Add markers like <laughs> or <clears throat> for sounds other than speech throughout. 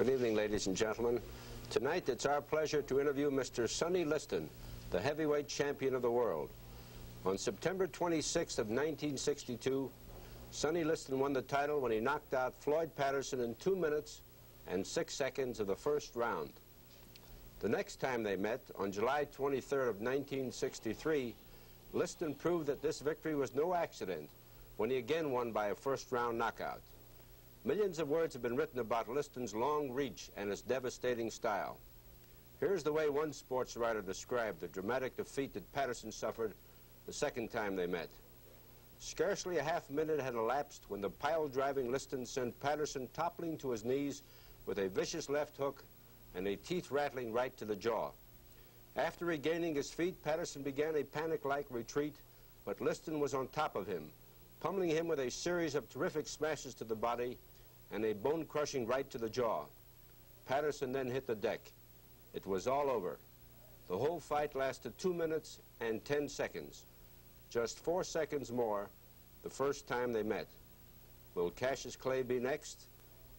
Good evening, ladies and gentlemen. Tonight, it's our pleasure to interview Mr. Sonny Liston, the heavyweight champion of the world. On September 26th of 1962, Sonny Liston won the title when he knocked out Floyd Patterson in two minutes and six seconds of the first round. The next time they met, on July 23rd of 1963, Liston proved that this victory was no accident when he again won by a first-round knockout. Millions of words have been written about Liston's long reach and his devastating style. Here's the way one sports writer described the dramatic defeat that Patterson suffered the second time they met. Scarcely a half minute had elapsed when the pile-driving Liston sent Patterson toppling to his knees with a vicious left hook and a teeth-rattling right to the jaw. After regaining his feet, Patterson began a panic-like retreat, but Liston was on top of him, pummeling him with a series of terrific smashes to the body and a bone-crushing right to the jaw. Patterson then hit the deck. It was all over. The whole fight lasted two minutes and 10 seconds. Just four seconds more the first time they met. Will Cassius Clay be next?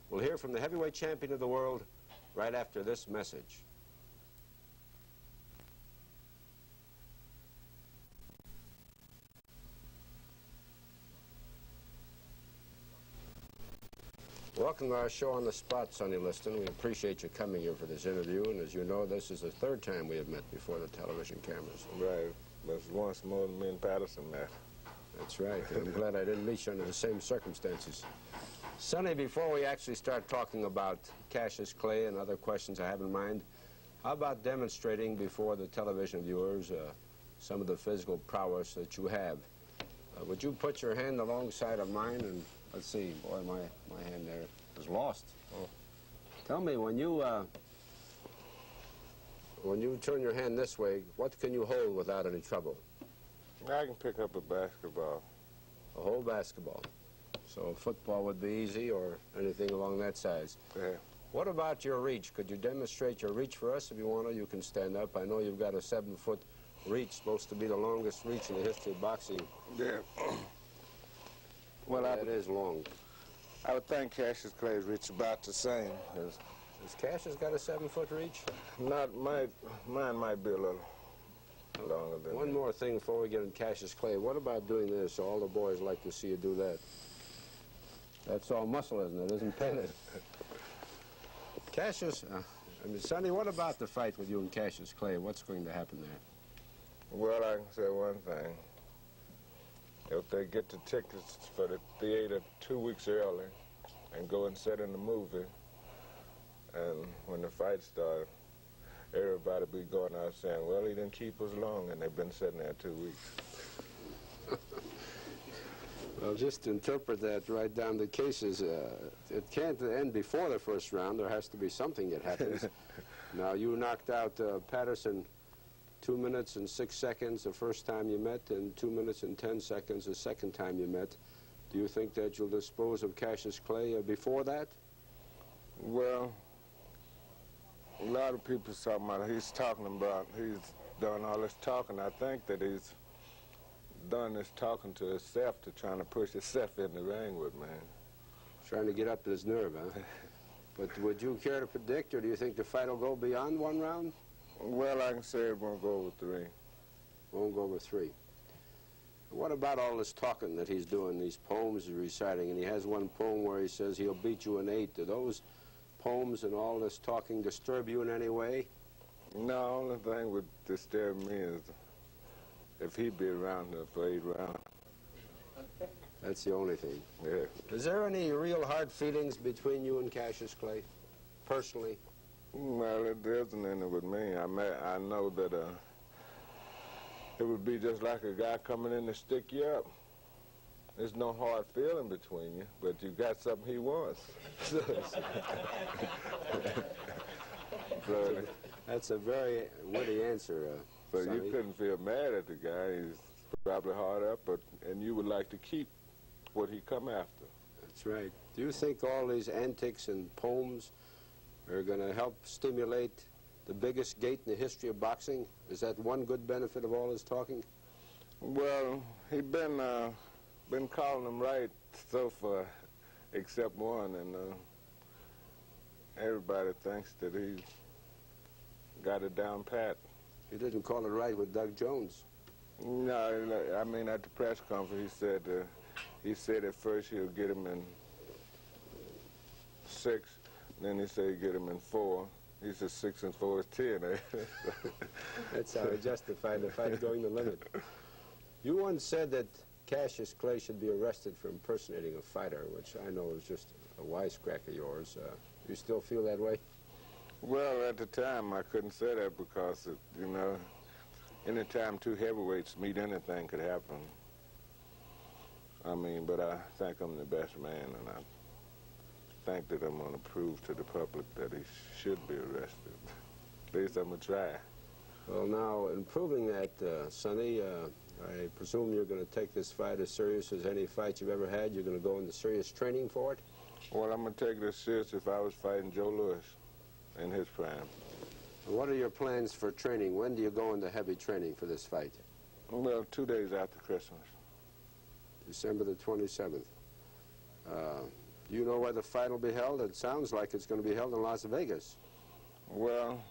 We'll hear from the heavyweight champion of the world right after this message. Welcome to our show on the spot, Sonny Liston. We appreciate you coming here for this interview, and as you know, this is the third time we have met before the television cameras. Right. That's once more than me and Patterson met. That's right. I'm glad I didn't meet you under the same circumstances. Sonny, before we actually start talking about Cassius Clay and other questions I have in mind, how about demonstrating before the television viewers uh, some of the physical prowess that you have? Uh, would you put your hand alongside of mine and let's see, boy, my, my hand there is lost. Oh. Tell me, when you uh, when you turn your hand this way, what can you hold without any trouble? I can pick up a basketball. A whole basketball. So a football would be easy or anything along that size. Yeah. What about your reach? Could you demonstrate your reach for us if you want to? You can stand up. I know you've got a seven-foot reach, supposed to be the longest reach in the history of boxing. Yeah. <clears throat> well, that is long. I would think Cassius Clay's reach about the same. Has, has Cassius got a seven-foot reach? Not my, mine might be a little longer than One that. more thing before we get in Cassius Clay. What about doing this? All the boys like to see you do that. That's all muscle, isn't it? Isn't painted. <laughs> Cassius, uh, I mean, Sonny, what about the fight with you and Cassius Clay? What's going to happen there? Well, I can say one thing. If they get the tickets for the theater two weeks early and go and sit in the movie, and when the fight starts, everybody be going out saying, well, he didn't keep us long, and they've been sitting there two weeks. <laughs> Well, just interpret that right down the cases. Uh, it can't end before the first round. There has to be something that happens. <laughs> now, you knocked out uh, Patterson two minutes and six seconds the first time you met, and two minutes and ten seconds the second time you met. Do you think that you'll dispose of Cassius Clay uh, before that? Well, a lot of people talking about, he's talking about, he's done all this talking. I think that he's done this talking to himself to trying to push himself in the ring with, man. Trying to get up to his nerve, huh? <laughs> but would you care to predict, or do you think the fight will go beyond one round? Well, I can say it won't go over three. Won't go over three. What about all this talking that he's doing, these poems he's reciting? And he has one poem where he says he'll beat you in eight. Do those poems and all this talking disturb you in any way? No, only thing would disturb me is if he'd be around for eight rounds. That's the only thing. Yeah. Is there any real hard feelings between you and Cassius Clay, personally? Well, it doesn't any with me. I may, I know that uh, it would be just like a guy coming in to stick you up. There's no hard feeling between you, but you got something he wants. <laughs> so, That's a very witty answer. Uh, so Sonny. you couldn't feel mad at the guy. He's probably hard up, but and you would like to keep what he come after. That's right. Do you think all these antics and poems are going to help stimulate the biggest gate in the history of boxing? Is that one good benefit of all his talking? Well, he been uh, been calling them right so far, except one, and uh, everybody thinks that he's got it down pat. He didn't call it right with Doug Jones. No, I mean at the press conference he said uh, he said at first he'll get him in six, then he said get him in four. He said six and four is ten. <laughs> That's how he justified the fight going the limit. You once said that Cassius Clay should be arrested for impersonating a fighter, which I know is just a wisecrack of yours. Uh, you still feel that way? Well, at the time I couldn't say that because, it, you know, anytime two heavyweights meet, anything could happen. I mean, but I think I'm the best man, and I think that I'm going to prove to the public that he should be arrested. At least I'm going to try. Well, now, in proving that, uh, Sonny, uh, I presume you're going to take this fight as serious as any fight you've ever had. You're going to go into serious training for it? Well, I'm going to take this serious if I was fighting Joe Louis in his prime. What are your plans for training? When do you go into heavy training for this fight? Well, two days after Christmas. December the 27th. Uh, do you know where the fight will be held? It sounds like it's going to be held in Las Vegas. Well,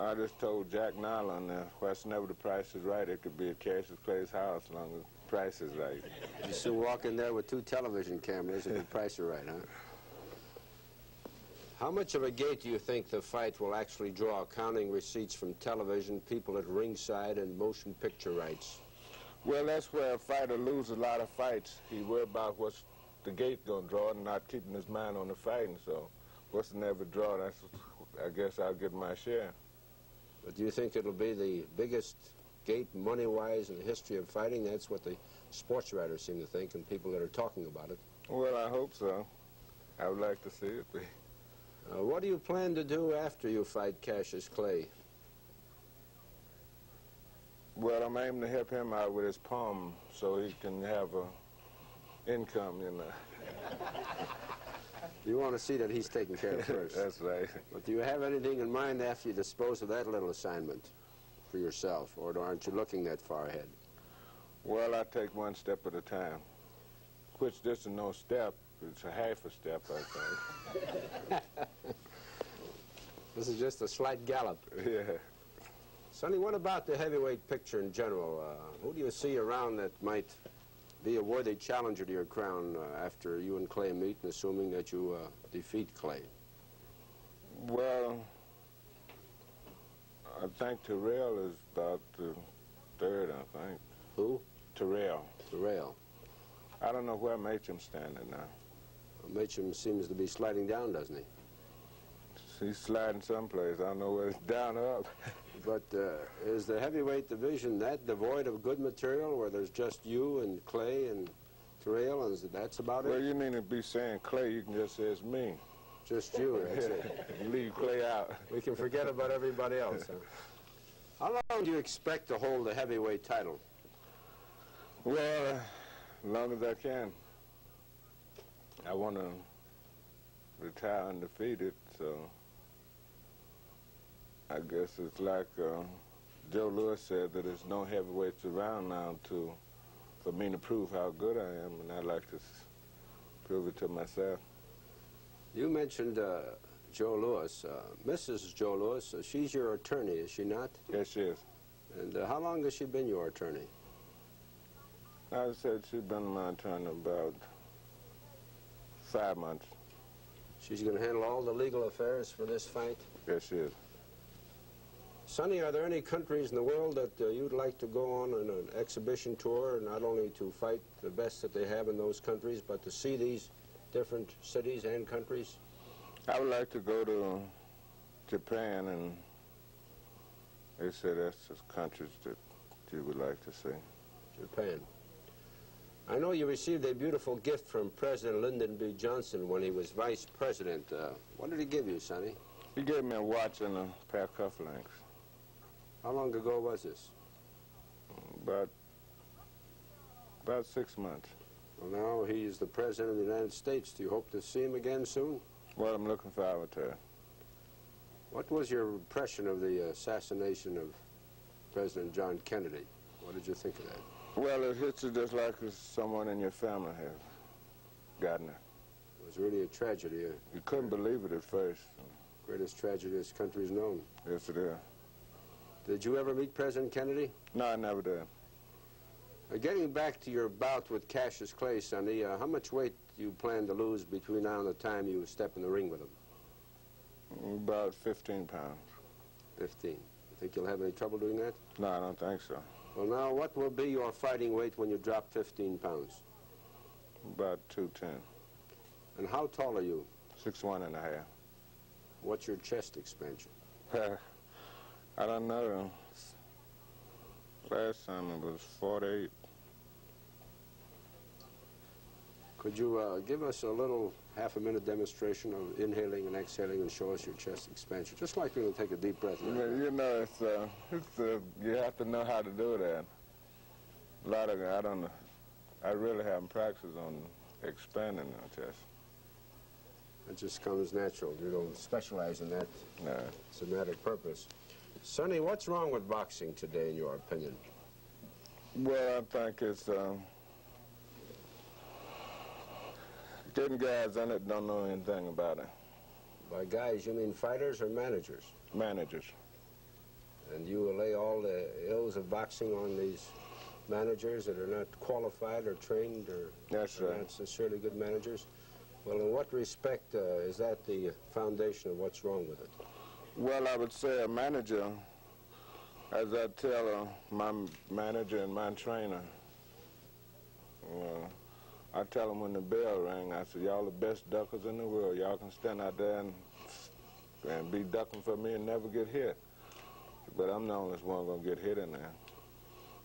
I just told Jack Nilon that whenever the price is right, it could be at Cassius Clay's house as long as the price is right. You soon walk in there with two television cameras if the price is right, huh? How much of a gate do you think the fight will actually draw, counting receipts from television, people at ringside, and motion picture rights? Well, that's where a fighter loses a lot of fights. He worry about what's the gate going to draw and not keeping his mind on the fighting. So what's the never draw, that's, I guess I'll get my share. But do you think it'll be the biggest gate money-wise in the history of fighting? That's what the sports writers seem to think and people that are talking about it. Well, I hope so. I would like to see it be. Uh, what do you plan to do after you fight Cassius Clay? Well, I'm aiming to help him out with his palm so he can have a income, you know. You want to see that he's taken care of <laughs> first. That's right. But do you have anything in mind after you dispose of that little assignment for yourself, or aren't you looking that far ahead? Well, I take one step at a time. Which this is no step, it's a half a step, I think. <laughs> this is just a slight gallop. Yeah. Sonny, what about the heavyweight picture in general? Uh, who do you see around that might be a worthy challenger to your crown uh, after you and Clay meet, and assuming that you uh, defeat Clay? Well, I think Terrell is about the third, I think. Who? Terrell. Terrell. I don't know where Machen's standing now. Well, Matchum seems to be sliding down, doesn't he? He's sliding someplace. I don't know whether it's down or up. <laughs> but uh, is the heavyweight division that devoid of good material where there's just you and Clay and Terrell and that's about well, it? Well, you mean to be saying Clay. You can just say it's me. Just you, <laughs> that's it. Leave Clay out. We can forget about everybody else, huh? <laughs> How long do you expect to hold the heavyweight title? Well, uh, as long as I can. I want to retire undefeated, so I guess it's like uh, Joe Louis said that there's no heavyweights around now to for me to prove how good I am, and I'd like to prove it to myself. You mentioned uh, Joe Louis. Uh, Mrs. Joe Louis, uh, she's your attorney, is she not? Yes, she is. And uh, how long has she been your attorney? I said she's been my attorney about five months. She's going to handle all the legal affairs for this fight? Yes, she is. Sonny, are there any countries in the world that uh, you'd like to go on an, an exhibition tour, not only to fight the best that they have in those countries, but to see these different cities and countries? I would like to go to Japan, and they say that's the countries that you would like to see. Japan. I know you received a beautiful gift from President Lyndon B. Johnson when he was vice president. Uh, what did he give you, Sonny? He gave me a watch and a pair of cufflinks. How long ago was this? About, about six months. Well, now he's the President of the United States. Do you hope to see him again soon? Well, I'm looking forward to it. What was your impression of the assassination of President John Kennedy? What did you think of that? Well, it hits you just like someone in your family has gotten it. was really a tragedy, uh, You couldn't believe it at first. greatest tragedy this country's known. Yes, it is. Did you ever meet President Kennedy? No, I never did. Uh, getting back to your bout with Cassius Clay, Sonny, uh, how much weight do you plan to lose between now and the time you step in the ring with him? About 15 pounds. 15. You think you'll have any trouble doing that? No, I don't think so. Well, now, what will be your fighting weight when you drop 15 pounds? About 210. And how tall are you? Six one and a half. What's your chest expansion? <laughs> I don't know. Last time it was 48. Could you uh, give us a little half a minute demonstration of inhaling and exhaling and show us your chest expansion? Just like you're going to take a deep breath. You know, you know, it's, uh, it's, uh, you have to know how to do that. A lot of, I don't know, I really haven't practiced on expanding my chest. It just comes natural. You don't specialize in that No. somatic purpose. Sonny, what's wrong with boxing today, in your opinion? Well, I think it's um, getting guys in it don't know anything about it. By guys, you mean fighters or managers? Managers. And you will lay all the ills of boxing on these managers that are not qualified or trained or That's are right. not sincerely good managers? Well, in what respect uh, is that the foundation of what's wrong with it? Well, I would say a manager, as I tell uh, my manager and my trainer, uh, I tell them when the bell rang, I said, y'all the best duckers in the world. Y'all can stand out there and, and be ducking for me and never get hit. But I'm the only one going to get hit in there.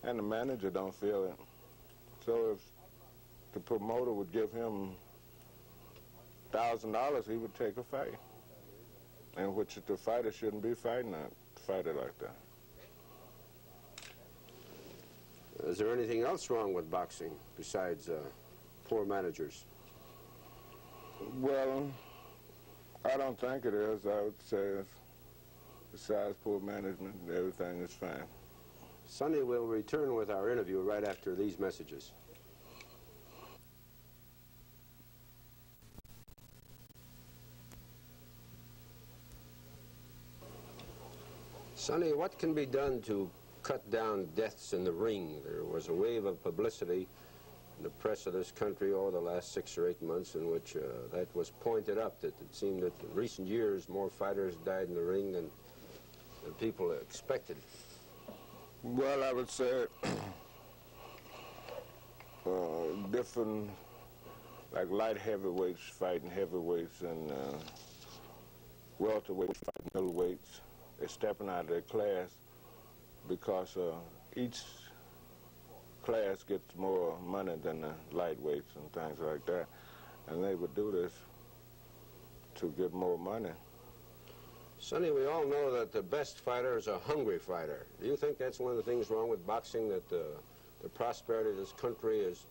And the manager don't feel it. So if the promoter would give him $1,000, he would take a fight in which the fighter shouldn't be fighting a fighter like that. Is there anything else wrong with boxing besides uh, poor managers? Well, I don't think it is. I would say besides poor management, everything is fine. Sonny will return with our interview right after these messages. Sonny, what can be done to cut down deaths in the ring? There was a wave of publicity in the press of this country over the last six or eight months in which uh, that was pointed up, that it seemed that in recent years more fighters died in the ring than, than people expected. Well, I would say <clears throat> uh, different, like light heavyweights fighting heavyweights and uh, welterweights fighting middleweights. They're stepping out of their class because uh, each class gets more money than the lightweights and things like that. And they would do this to get more money. Sonny, we all know that the best fighter is a hungry fighter. Do you think that's one of the things wrong with boxing, that the, the prosperity of this country is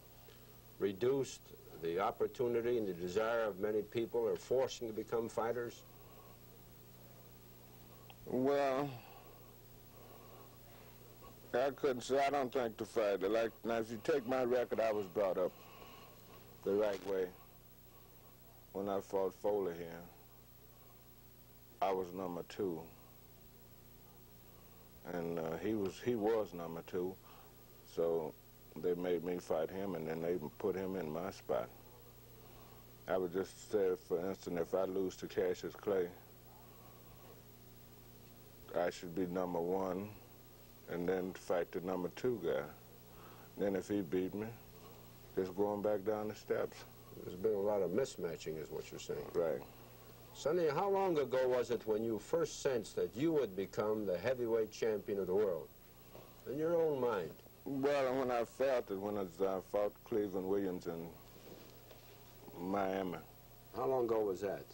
reduced, the opportunity and the desire of many people are forcing to become fighters? Well, I couldn't say. I don't think the fighter. Like now, if you take my record, I was brought up the right way. When I fought Folley here, I was number two, and uh, he was he was number two, so they made me fight him, and then they put him in my spot. I would just say, for instance, if I lose to Cassius Clay, I should be number one and then fight the number two guy. Then if he beat me, just going back down the steps. There's been a lot of mismatching, is what you're saying. Right. Sonny, how long ago was it when you first sensed that you would become the heavyweight champion of the world? In your own mind. Well, when I felt it, when I uh, fought Cleveland Williams in Miami, How long ago was that?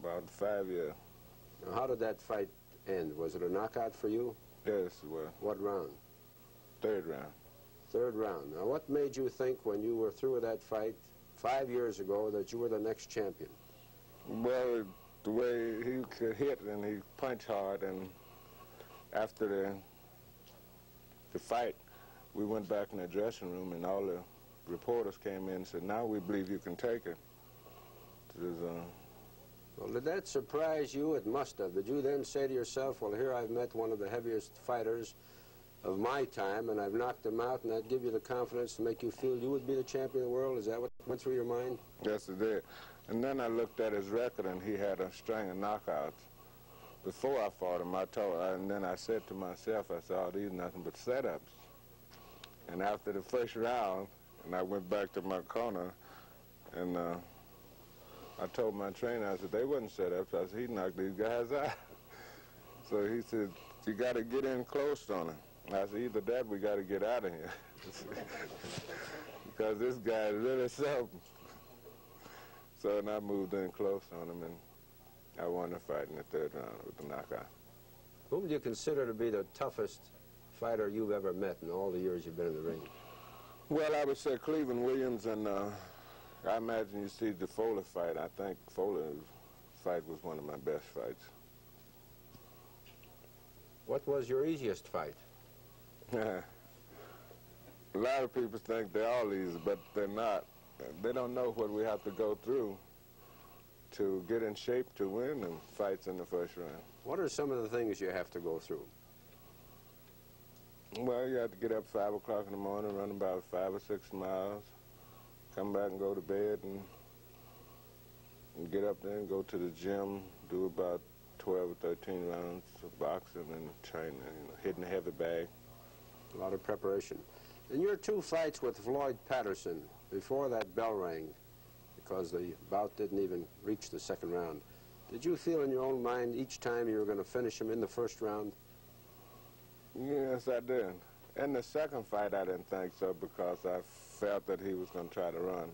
about five years. Now, how did that fight end? Was it a knockout for you? Yes, well, What round? third round. Third round. Now, what made you think when you were through with that fight five years ago that you were the next champion? Well, the way he could hit and he punched hard, and after the the fight, we went back in the dressing room, and all the reporters came in and said, "Now we believe you can take it." is, uh, Well, did that surprise you? It must have. Did you then say to yourself, well, here I've met one of the heaviest fighters of my time, and I've knocked him out, and that give you the confidence to make you feel you would be the champion of the world? Is that what went through your mind? yes, it did. And then I looked at his record, and he had a string of knockouts. Before I fought him, I told, and then I said to myself, I said, oh, these nothing but setups. And after the first round, and I went back to my corner, and uh, I told my trainer, I said, they wasn't setups. I said, he knocked these guys out. <laughs> so he said, you got to get in close on him. I said, either that, we got to get out of here. <laughs> because this guy is really something. So and I moved in close on him, and I won the fight in the third round with the knockout. Whom do you consider to be the toughest fighter you've ever met in all the years you've been in the ring? Well, I would say Cleveland Williams, and uh, I imagine you see the Fuller fight. I think Fuller's fight was one of my best fights. What was your easiest fight? <laughs> a lot of people think they're all easy, but they're not. They don't know what we have to go through to get in shape to win them fights in the first round. What are some of the things you have to go through? Well, you have to get up 5 o'clock in the morning, run about five or six miles, come back and go to bed, and, and get up there and go to the gym, do about 12 or 13 rounds of boxing and training, you know, hitting a heavy bag. A lot of preparation. In your two fights with Floyd Patterson, before that bell rang, because the bout didn't even reach the second round, did you feel in your own mind each time you were going to finish him in the first round? Yes, I did. In the second fight, I didn't think so because I felt that he was going to try to run.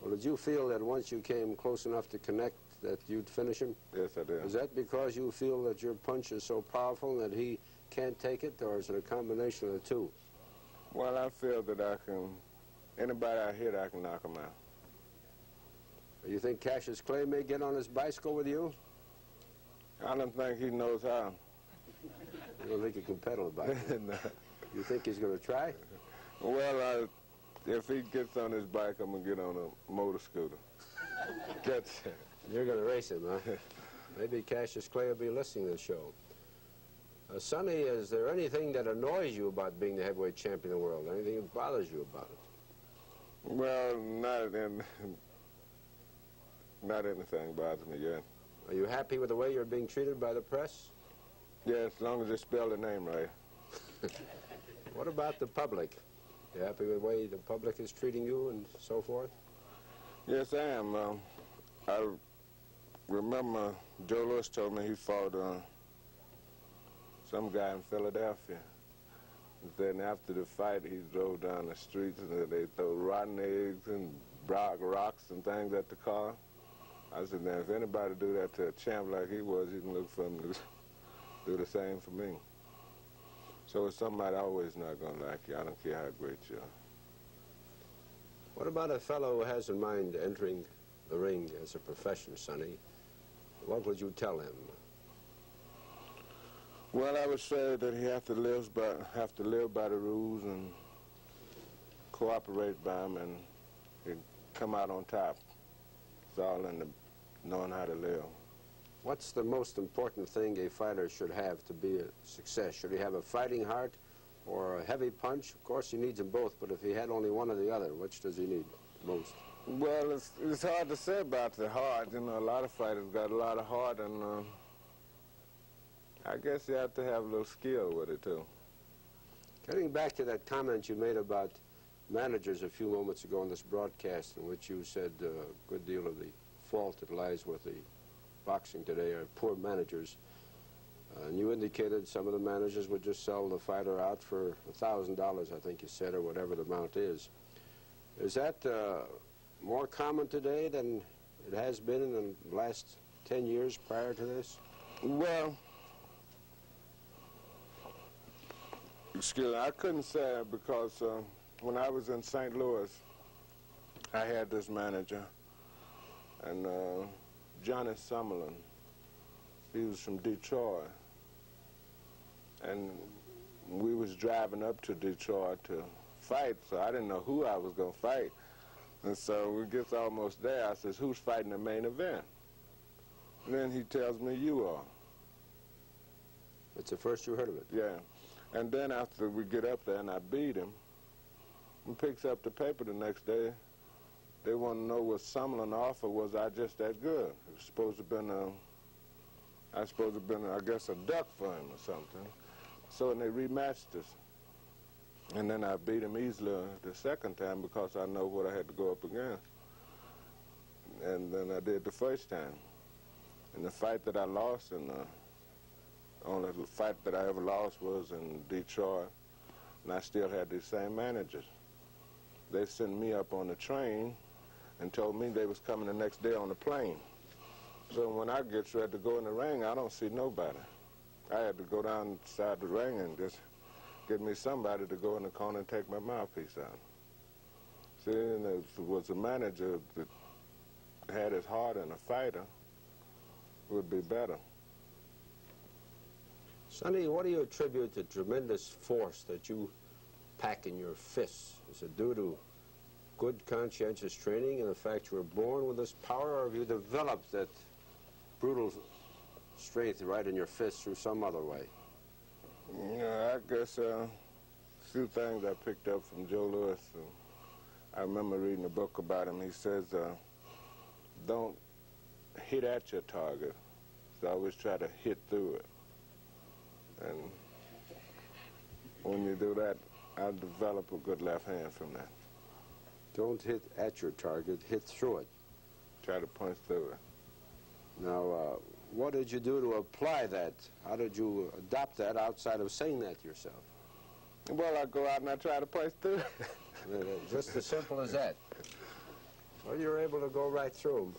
Well, did you feel that once you came close enough to connect that you'd finish him? Yes, I did. Is that because you feel that your punch is so powerful that he can't take it, or is it a combination of the two? Well, I feel that I can, anybody I hit, I can knock him out. You think Cassius Clay may get on his bicycle with you? I don't think he knows how. You don't think he can pedal a <laughs> bicycle? no. You think he's going to try? Well, uh, if he gets on his bike, I'm going to get on a motor scooter. That's it. You're going to race him, huh? Maybe Cassius Clay will be listening to the show. Uh, Sonny, is there anything that annoys you about being the heavyweight champion of the world? Anything that bothers you about it? Well, not in, not anything bothers me yet. Are you happy with the way you're being treated by the press? Yeah, as long as they spell the name right. <laughs> What about the public? You happy with the way the public is treating you and so forth? Yes, I am. Um, I remember Joe Louis told me he fought uh, some guy in Philadelphia. Then after the fight, he drove down the streets and they throw rotten eggs and rock, rocks and things at the car. I said, now, if anybody do that to a champ like he was, you can look for him to <laughs> do the same for me. So it's somebody always not going to like you. I don't care how great you are. What about a fellow who has in mind entering the ring as a profession, Sonny? What would you tell him? Well, I would say that he have to live by have to live by the rules and cooperate by them, and he'd come out on top. It's all in the knowing how to live. What's the most important thing a fighter should have to be a success? Should he have a fighting heart or a heavy punch? Of course, he needs them both, but if he had only one or the other, which does he need most? Well, it's, it's hard to say about the heart. You know, a lot of fighters got a lot of heart, and uh, I guess you have to have a little skill with it, too. Getting back to that comment you made about managers a few moments ago in this broadcast, in which you said uh, a good deal of the fault that lies with the boxing today are poor managers. Uh, and you indicated some of the managers would just sell the fighter out for $1,000, I think you said, or whatever the amount is. Is that uh, more common today than it has been in the last 10 years prior to this? Well, excuse me, I couldn't say because uh, when I was in St. Louis, I had this manager, and uh, Johnny Summerlin, he was from Detroit, and we was driving up to Detroit to fight, so I didn't know who I was going to fight. And so we gets almost there. I says, who's fighting the main event? And then he tells me, you are. That's the first you heard of it. Yeah. And then after we get up there and I beat him, he picks up the paper the next day. They want to know was Summerlin offer, was I just that good? It was supposed to have been a, I supposed to have been, I guess, a duck for him or something. So and they rematched us. And then I beat him easily the second time because I know what I had to go up against. And then I did the first time. And the fight that I lost, and the only fight that I ever lost was in Detroit, and I still had these same managers. They sent me up on the train and told me they was coming the next day on the plane. So when I get ready to go in the ring, I don't see nobody. I had to go down inside the ring and just get me somebody to go in the corner and take my mouthpiece out. See, and it was a manager that had his heart in a fighter, would be better. Sonny, what do you attribute the tremendous force that you pack in your fists? Is it due to good conscientious training and the fact you were born with this power, or have you developed that brutal strength right in your fists through some other way? Yeah, I guess uh, a few things I picked up from Joe. Uh, I remember reading a book about him. He says, uh, don't hit at your target. So always try to hit through it. And when you do that, I develop a good left hand from that. Don't hit at your target, hit through it. Try to punch through it. Now, uh, what did you do to apply that? How did you adopt that outside of saying that yourself? Well, I go out and I try to punch through it. <laughs> Just as simple as that. <laughs> Well, you're able to go right through them.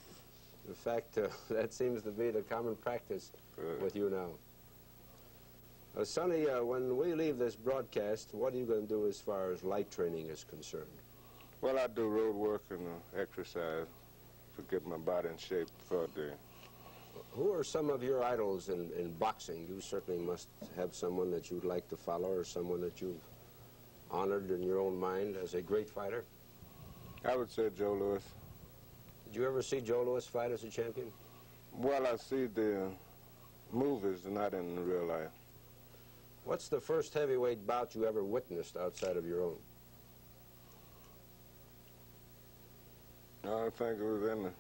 In fact, uh, <laughs> that seems to be the common practice with you now. Uh, Sonny, uh, when we leave this broadcast, what are you going to do as far as light training is concerned? Well, I do road work and uh, exercise to get my body in shape for the day. Who are some of your idols in, in boxing? You certainly must have someone that you'd like to follow or someone that you've honored in your own mind as a great fighter? I would say Joe Louis. Did you ever see Joe Louis fight as a champion? Well, I see the movies, not in real life. What's the first heavyweight bout you ever witnessed outside of your own? I think it was in the...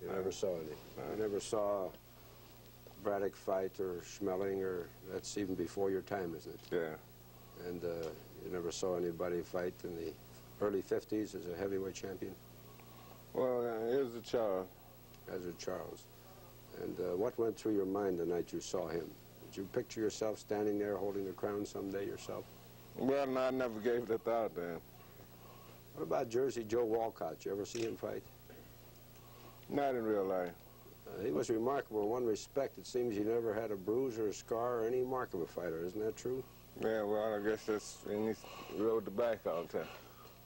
You never saw any? I never saw Braddock fight or Schmeling, or that's even before your time, isn't it? Yeah. And uh, you never saw anybody fight in the early 50s as a heavyweight champion? Well, uh, it was a Charles. Ezzard Charles. And uh, what went through your mind the night you saw him? Did you picture yourself standing there holding the crown someday yourself? Well, no, I never gave it a thought then. What about Jersey Joe Walcott? You ever see him fight? Not in real life. Uh, he was remarkable in one respect. It seems he never had a bruise or a scar or any mark of a fighter. Isn't that true? Yeah, well, I guess that's, and he rode the back all the time.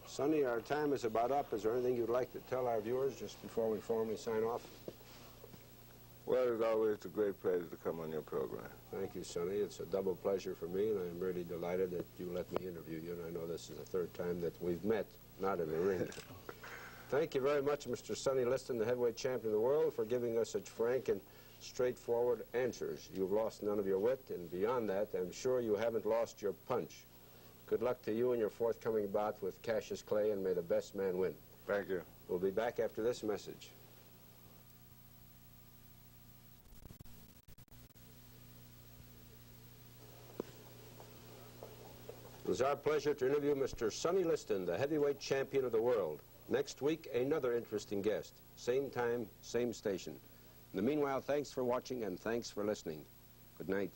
Sonny, our time is about up. Is there anything you'd like to tell our viewers just before we formally sign off? Well, it's always a great pleasure to come on your program. Thank you, Sonny. It's a double pleasure for me, and I'm really delighted that you let me interview you. And I know this is the third time that we've met, not in the ring. Thank you very much, Mr. Sonny Liston, the heavyweight champion of the world, for giving us such frank and straightforward answers. You've lost none of your wit, and beyond that, I'm sure you haven't lost your punch. Good luck to you in your forthcoming bout with Cassius Clay, and may the best man win. Thank you. We'll be back after this message. It was our pleasure to interview Mr. Sonny Liston, the heavyweight champion of the world. Next week, another interesting guest. Same time, same station. In the meanwhile, thanks for watching and thanks for listening. Good night.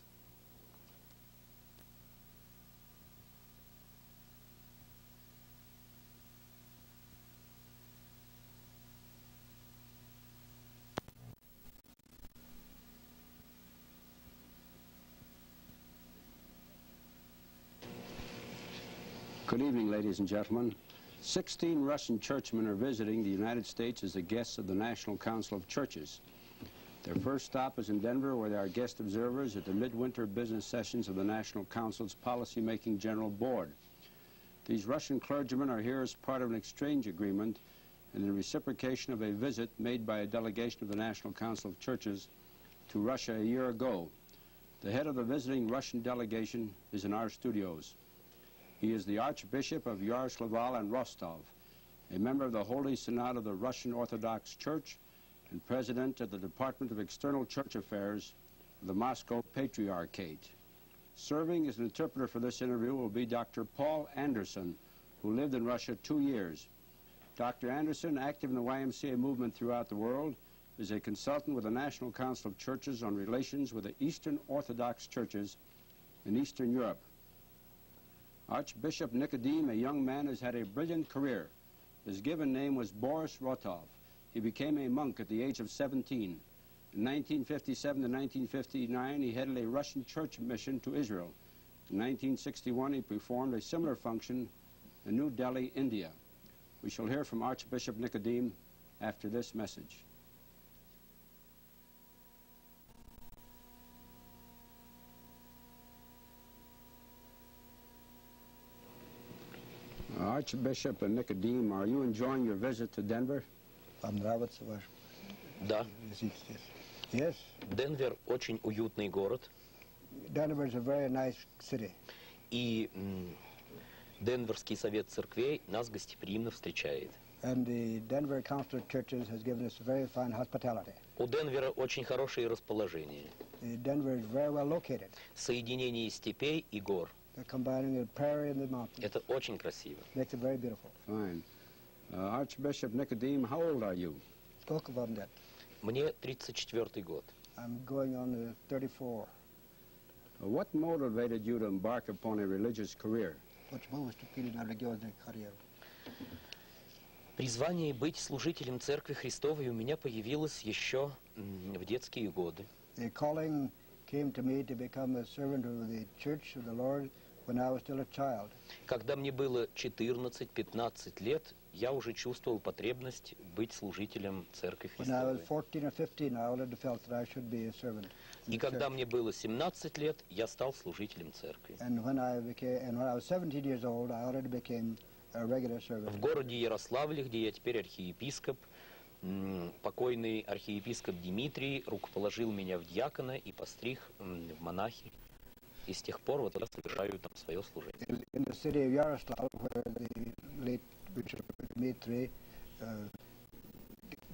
Evening, ladies and gentlemen. 16 Russian churchmen are visiting the United States as the guests of the National Council of Churches. Their first stop is in Denver, where they are guest observers at the midwinter business sessions of the National Council's Policymaking General Board. These Russian clergymen are here as part of an exchange agreement and in reciprocation of a visit made by a delegation of the National Council of Churches to Russia a year ago. The head of the visiting Russian delegation is in our studios. He is the Archbishop of Yaroslavl and Rostov, a member of the Holy Synod of the Russian Orthodox Church, and president of the Department of External Church Affairs of the Moscow Patriarchate. Serving as an interpreter for this interview will be Dr. Paul Anderson, who lived in Russia two years. Dr. Anderson, active in the YMCA movement throughout the world, is a consultant with the National Council of Churches on relations with the Eastern Orthodox churches in Eastern Europe. Archbishop Nikodim, a young man, has had a brilliant career. His given name was Boris Rotov. He became a monk at the age of 17. In 1957 to 1959, he headed a Russian church mission to Israel. In 1961, he performed a similar function in New Delhi, India. We shall hear from Archbishop Nikodim after this message. Archbishop Nicodim, are you enjoying your visit to Denver? Вам нравится ваш Да, визит здесь? Yes, Денвер очень уютный город, Denver is a very nice city. и м, Денверский совет церквей нас гостеприимно встречает. And the Denver Council of Churches has given us very fine hospitality. У Денвера очень хорошее расположение. The Denver is very well located. Соединение степей и гор. They're combining the prairie and the mountains. Это очень красиво. Makes it very beautiful. Fine. Uh, Archbishop Nicodim, how old are you? Сколько вам лет? Мне 34 год. I'm going on to 34. Uh, what motivated you to embark upon a religious career? Почему вы вступили на религиозную карьеру? Призвание быть служителем Церкви Христовой у меня появилось еще в детские годы. The calling came to me to become a servant of the Church of the Lord когда мне было 14-15 лет, я уже чувствовал потребность быть служителем церкви Христовой. И когда мне было 17 лет, я стал служителем церкви. В городе Ярославле, где я теперь архиепископ, покойный архиепископ Дмитрий рукоположил меня в диакона и постриг в монахи. И с тех пор вот я совершаю там свое служение. In, in the city of Yaroslav, where the late Bishop Dmitri uh,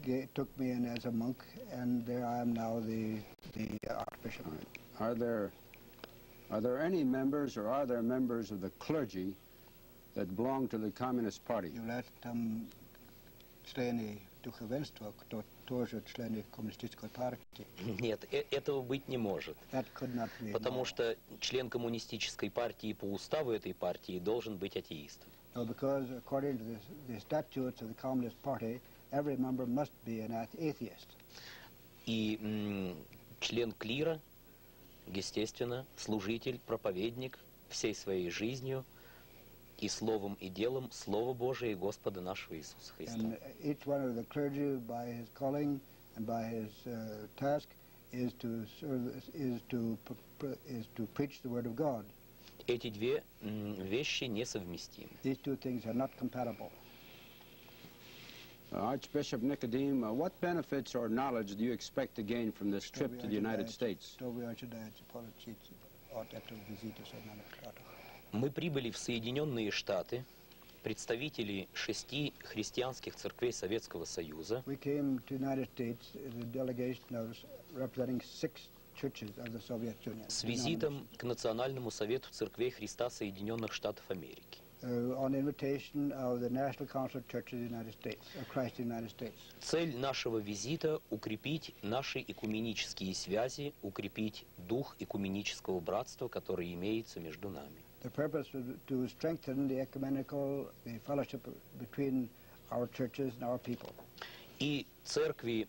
ga- took me in as a monk, and there I am now the the archbishop. Are there, are there any members or are there members of the clergy that belong to the Communist Party? Является там члены духовенства, кто Тоже члены коммунистической партии. Нет, э- этого быть не может. Потому что член коммунистической партии по уставу этой партии должен быть атеистом. No, because according to the, the statutes of the Communist Party, every member must be an ath- atheist. И член клира, естественно, служитель, проповедник всей своей жизнью и словом и делом Слово Божие Господа нашего Иисуса Христа. Эти две вещи несовместимы. These two things are not compatible. Uh, Archbishop Nicodemus, uh, what benefits or knowledge do you expect to gain from this trip to the United States? Мы прибыли в Соединенные Штаты, представители шести христианских церквей Советского Союза. С визитом к Национальному Совету Церквей Христа Соединенных Штатов Америки. Цель нашего визита – укрепить наши экуменические связи, укрепить дух экуменического братства, который имеется между нами. The purpose was to strengthen the ecumenical, the fellowship between our churches and our people. И церкви,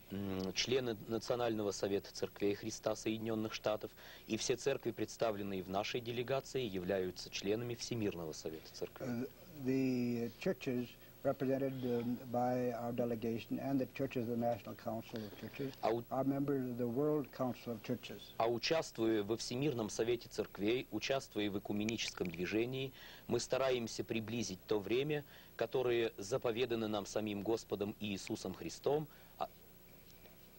члены Национального совета церквей Христа Соединенных Штатов, и все церкви, представленные в нашей делегации, являются членами Всемирного совета церквей. Uh, the churches represented um, by our delegation and the churches of the National Council of Churches, А у- are members of the World Council of Churches. А участвуя во Всемирном Совете Церквей, участвуя в экуменическом движении, мы стараемся приблизить то время, которое заповедано нам самим Господом Иисусом Христом. А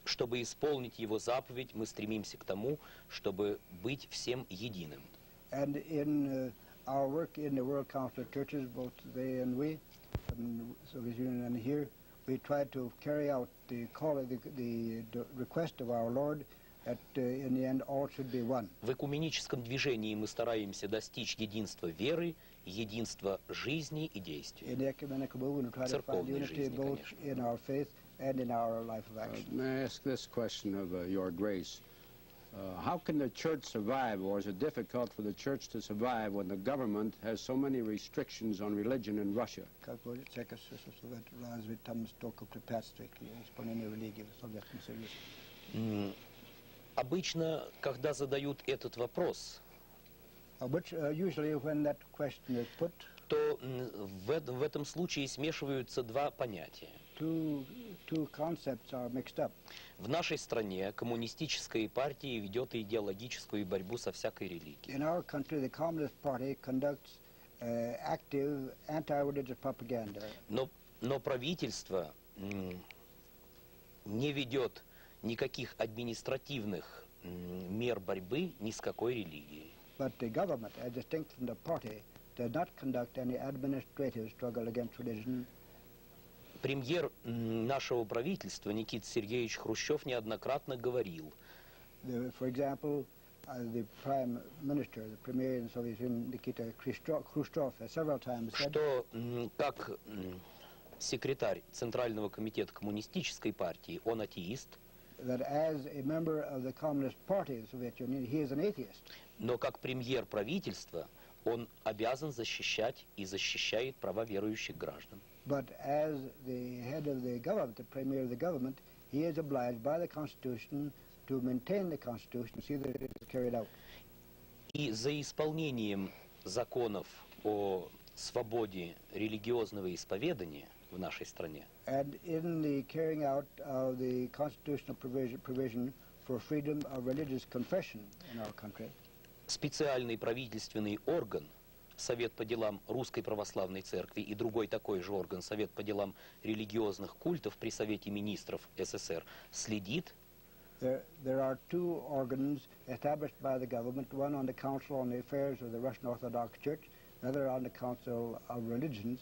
Чтобы исполнить Его заповедь, мы стремимся к тому, чтобы быть всем единым. And in uh, our work in the World Council of Churches, both they and we, from the Soviet Union and here, we try to carry out the call, the, the, the request of our Lord that uh, in the end all should be one. В экуменическом движении мы стараемся достичь единства веры, единства жизни и действий. In the ecumenical movement, we try to find Церковной unity жизни, both конечно. in our faith and in our life of Uh, action. May I ask this question of uh, Your Grace? Uh, how can the church survive, or is it difficult for the church to survive when the government has so many restrictions on religion in Russia? Как вы всяко разве там столько препятствий к исполнению религии в Советском Союзе? М, Обычно, когда задают этот вопрос, Uh, which uh, usually when that question is put, то м, в, эт- в этом случае смешиваются два понятия. Two, two concepts are mixed up. В нашей стране коммунистическая партия ведет идеологическую борьбу со всякой религией. In our country, the Communist Party conducts uh, active anti-religious propaganda. Но, но правительство не ведет никаких административных мер борьбы ни с какой религией. But the government, as distinct from the party, does not conduct any administrative struggle against religion. Премьер нашего правительства Никита Сергеевич Хрущев неоднократно говорил, The, for example, uh, the Prime Minister, the Premier in the Soviet Union, Nikita Khrushchev, Khrushchev has several times said что как секретарь Центрального комитета коммунистической партии он атеист, that as a member of the Communist Party of the Soviet Union, he is an atheist. но как премьер правительства он обязан защищать и защищает права верующих граждан. But as the head of the government, the premier of the government, he is obliged by the Constitution to maintain the Constitution, see that it is carried out. И за исполнением законов о свободе религиозного исповедания в нашей стране And in the carrying out of the constitutional provision, provision for freedom of religious confession in our country, специальный правительственный орган Совет по делам Русской Православной Церкви и другой такой же орган Совет по делам религиозных культов при Совете Министров СССР следит there, there are two organs established by the government, one on the Council on the Affairs of the Russian Orthodox Church, another on the Council of Religions,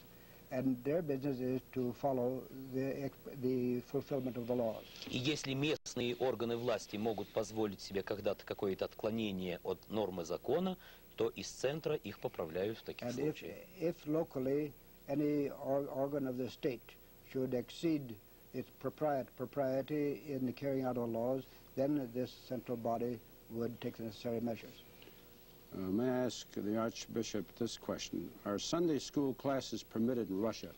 and their business is to follow the, ex- the fulfillment of the laws. И если местные органы власти могут позволить себе когда-то какое-то отклонение от нормы закона, то из центра их поправляют в таких And if, случаях. if locally any or, organ of the state should exceed its propriet, propriety in the carrying out of laws, then this central body would take the necessary measures. Uh, may I ask the Archbishop this question? Are Sunday school classes permitted in Russia?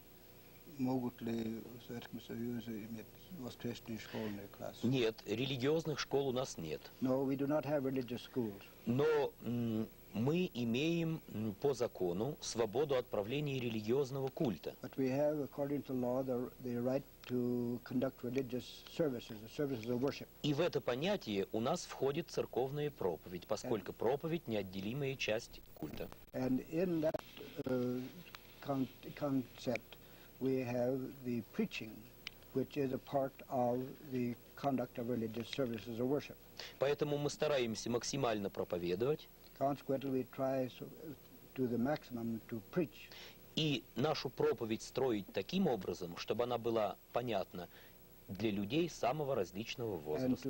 Могут ли в Советском Союзе иметь воскресные школьные классы? Нет, религиозных школ у нас нет. No, we do not have religious schools. Но м, мы имеем по закону свободу отправления религиозного культа. И в это понятие у нас входит церковная проповедь, поскольку проповедь неотделимая часть культа. Uh, con- concept, we have the preaching, which is a part of the conduct of religious services of worship. Поэтому мы стараемся максимально проповедовать, и нашу проповедь строить таким образом, чтобы она была понятна для людей самого различного возраста.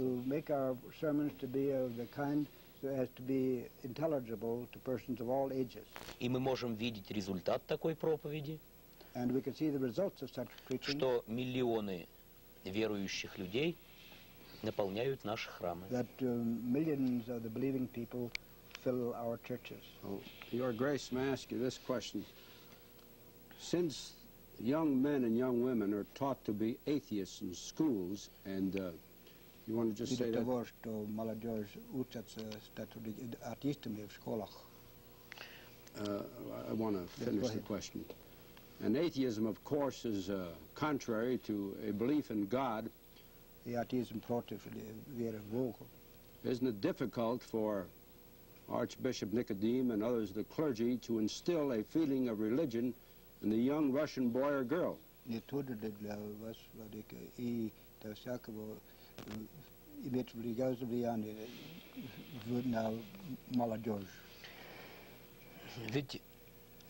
И мы можем видеть результат такой проповеди, что миллионы верующих людей наполняют наши храмы. fill our churches. Oh, Your Grace, may I ask you this question? Since young men and young women are taught to be atheists in schools, and uh, you want to just say that? to. Uh, I want to finish the question. And atheism, of course, is uh, contrary to a belief in God. Isn't it difficult for Archbishop Nicodemus and others of the clergy to instill a feeling of religion in the young Russian boy or girl? Ли для вас, Владыка, и для всякого иметь религиозное влияние на молодежь? Ведь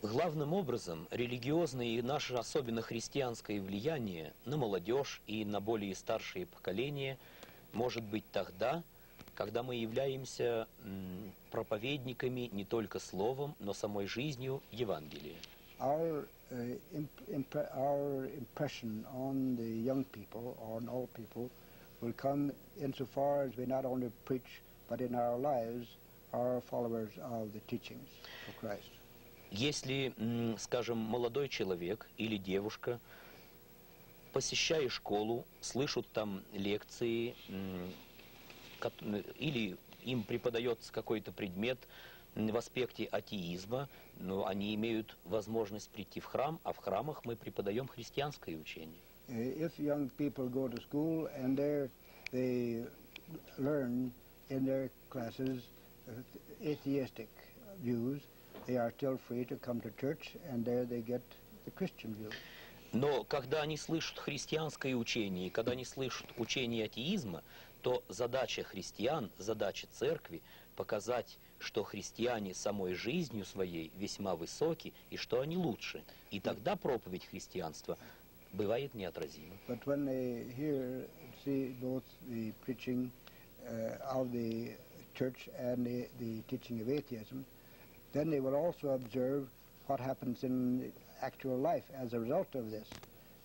главным образом религиозное и наше особенно христианское влияние на молодежь и на более старшие поколения может быть тогда, когда мы являемся проповедниками не только словом, но самой жизнью Евангелия. Our, uh, imp- our impression on the young people, on all people, will come insofar as we not only preach, but in our lives are followers of the teachings of Christ. Если, скажем, молодой человек или девушка, посещая школу, слышат там лекции, или им преподается какой-то предмет в аспекте атеизма, но они имеют возможность прийти в храм, а в храмах мы преподаем христианское учение. Uh, if young people go to school and they learn in their classes uh, atheistic views, they are still free to come to church and there they get the Christian view. Но когда они слышат христианское учение, когда они слышат учение атеизма, то задача христиан, задача церкви показать, что христиане самой жизнью своей весьма высоки и что они лучше. И тогда проповедь христианства бывает неотразима. But when they hear, see both the preaching uh, of the church and the, the teaching of atheism, then they will also observe what happens in actual life as a result of this.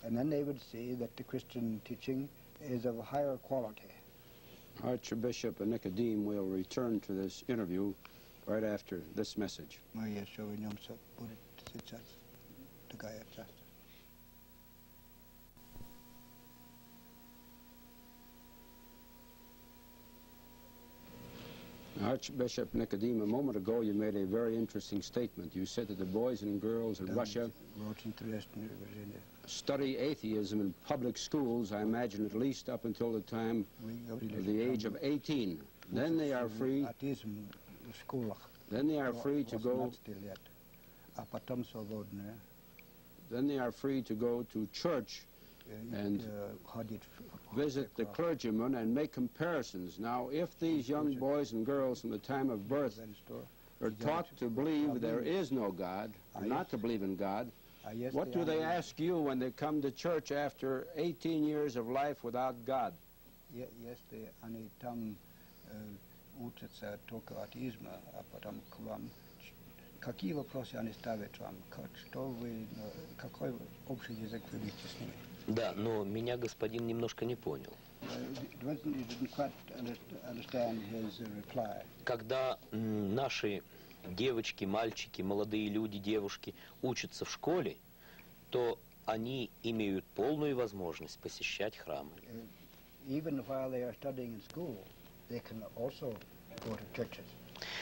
And then they would see that the Christian teaching is of higher quality. Archbishop Nikodim will return to this interview right after this message. Archbishop Nikodim, a moment ago you made a very interesting statement. You said that the boys and girls in Russia study atheism in public schools, I imagine at least up until the time of the age of 18. Then they are free. Then they are free to go. Then they are free to go to church and visit the clergyman and make comparisons. Now, if these young boys and girls from the time of birth are taught to believe there is no God, not to believe in God, what do they ask you when they come to church after 18 years of life without God? Если они там э, учатся только атеизма, а потом к вам, какие вопросы они ставят вам? Что вы, э, какой общий язык вы видите с ними? Да, но меня господин немножко не понял. Reply. Когда наши девочки, мальчики, молодые люди, девушки учатся в школе, то они имеют полную возможность посещать храмы. Uh, even while they are studying in school, they can also go to churches.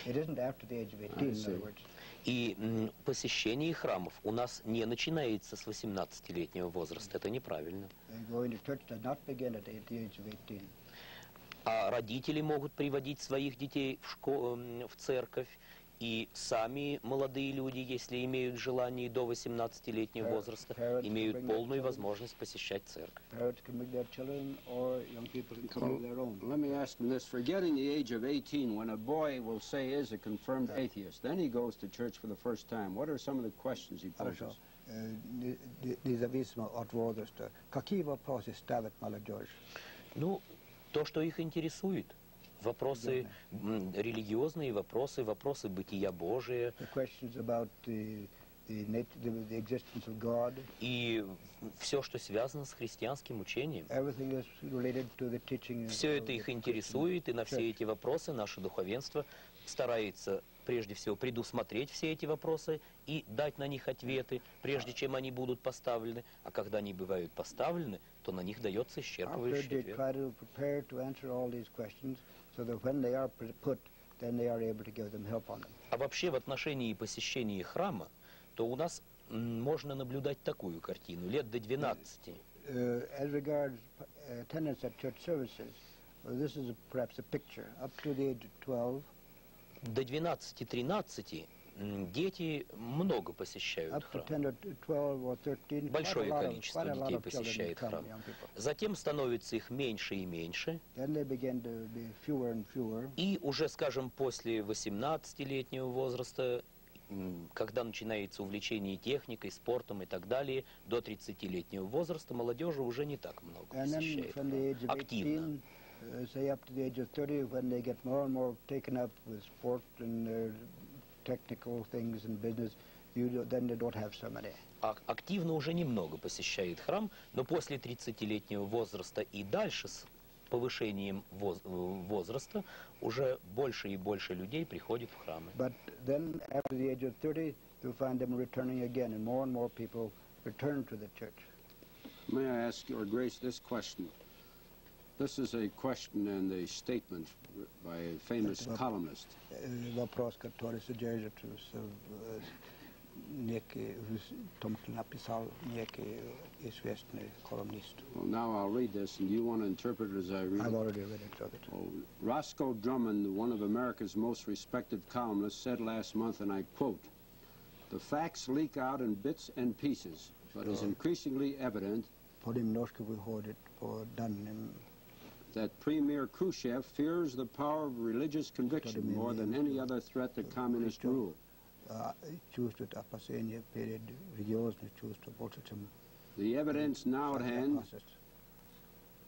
It isn't after the age of 18, in see. other words. И посещение храмов у нас не начинается с 18-летнего возраста. Это неправильно. Going to church does not begin at the age of 18. А родители могут приводить своих детей в, шко- м, в церковь, и сами молодые люди, если имеют желание до 18-летнего Parents- возраста, имеют полную возможность посещать церковь. Parents can bring their children, or young people can come of their own. Let me ask him this. Forgetting the age of 18, when a boy will say is a confirmed atheist, then he goes to church for the first time, what are some of the questions he Хорошо. poses? Э, не- не- Независимо от возраста. Какие вопросы ставит молодежь? Ну, то, что их интересует. Вопросы религиозные, вопросы, вопросы бытия Божия. И все, что связано с христианским учением. Все это их интересует, и на все эти вопросы наше духовенство старается прежде всего предусмотреть все эти вопросы и дать на них ответы, прежде чем они будут поставлены. А когда они бывают поставлены, то на них дается исчерпывающий ответ. So that when they are put, then they are able to give them help on them. А вообще в отношении посещения храма, то у нас можно наблюдать такую картину. Лет до 12 Uh, as regards uh, attendance at church services, uh, this is perhaps a picture. Up to the age of 12, до 12-13 м, дети много посещают храм. 10 or 12 or 13, quite a Большое количество детей посещает храм. Затем становится их меньше и меньше. И уже, скажем, после 18-летнего возраста, когда начинается увлечение техникой, спортом и так далее, до 30-летнего возраста молодежи уже не так много посещает храм. Активно. 18, uh, say up to the age of 30, when they get more and more taken up with sport and uh, technical things and business, you do, then they don't have so many. А- активно уже немного посещает храм, но после 30-летнего возраста и дальше с повышением воз- э, возраста уже больше и больше людей приходит в храмы. But then after the age of 30, you'll find them returning again, and more and more people return to the church. May I ask Your Grace this question? This is a question and a statement by a famous That's about- columnist. Э, Вопрос, который содержится в э, некий, в том, что написал некий известный колумнист. Well, now I'll read this, and you want to interpret it as I read I've it? already read it, so that Oh, Roscoe Drummond, one of America's most respected columnists, said last month, and I quote, The facts leak out in bits and pieces, but is increasingly evident понемножку выходит по данным that Premier Khrushchev fears the power of religious conviction more than any other threat to communist rule. The evidence now at hand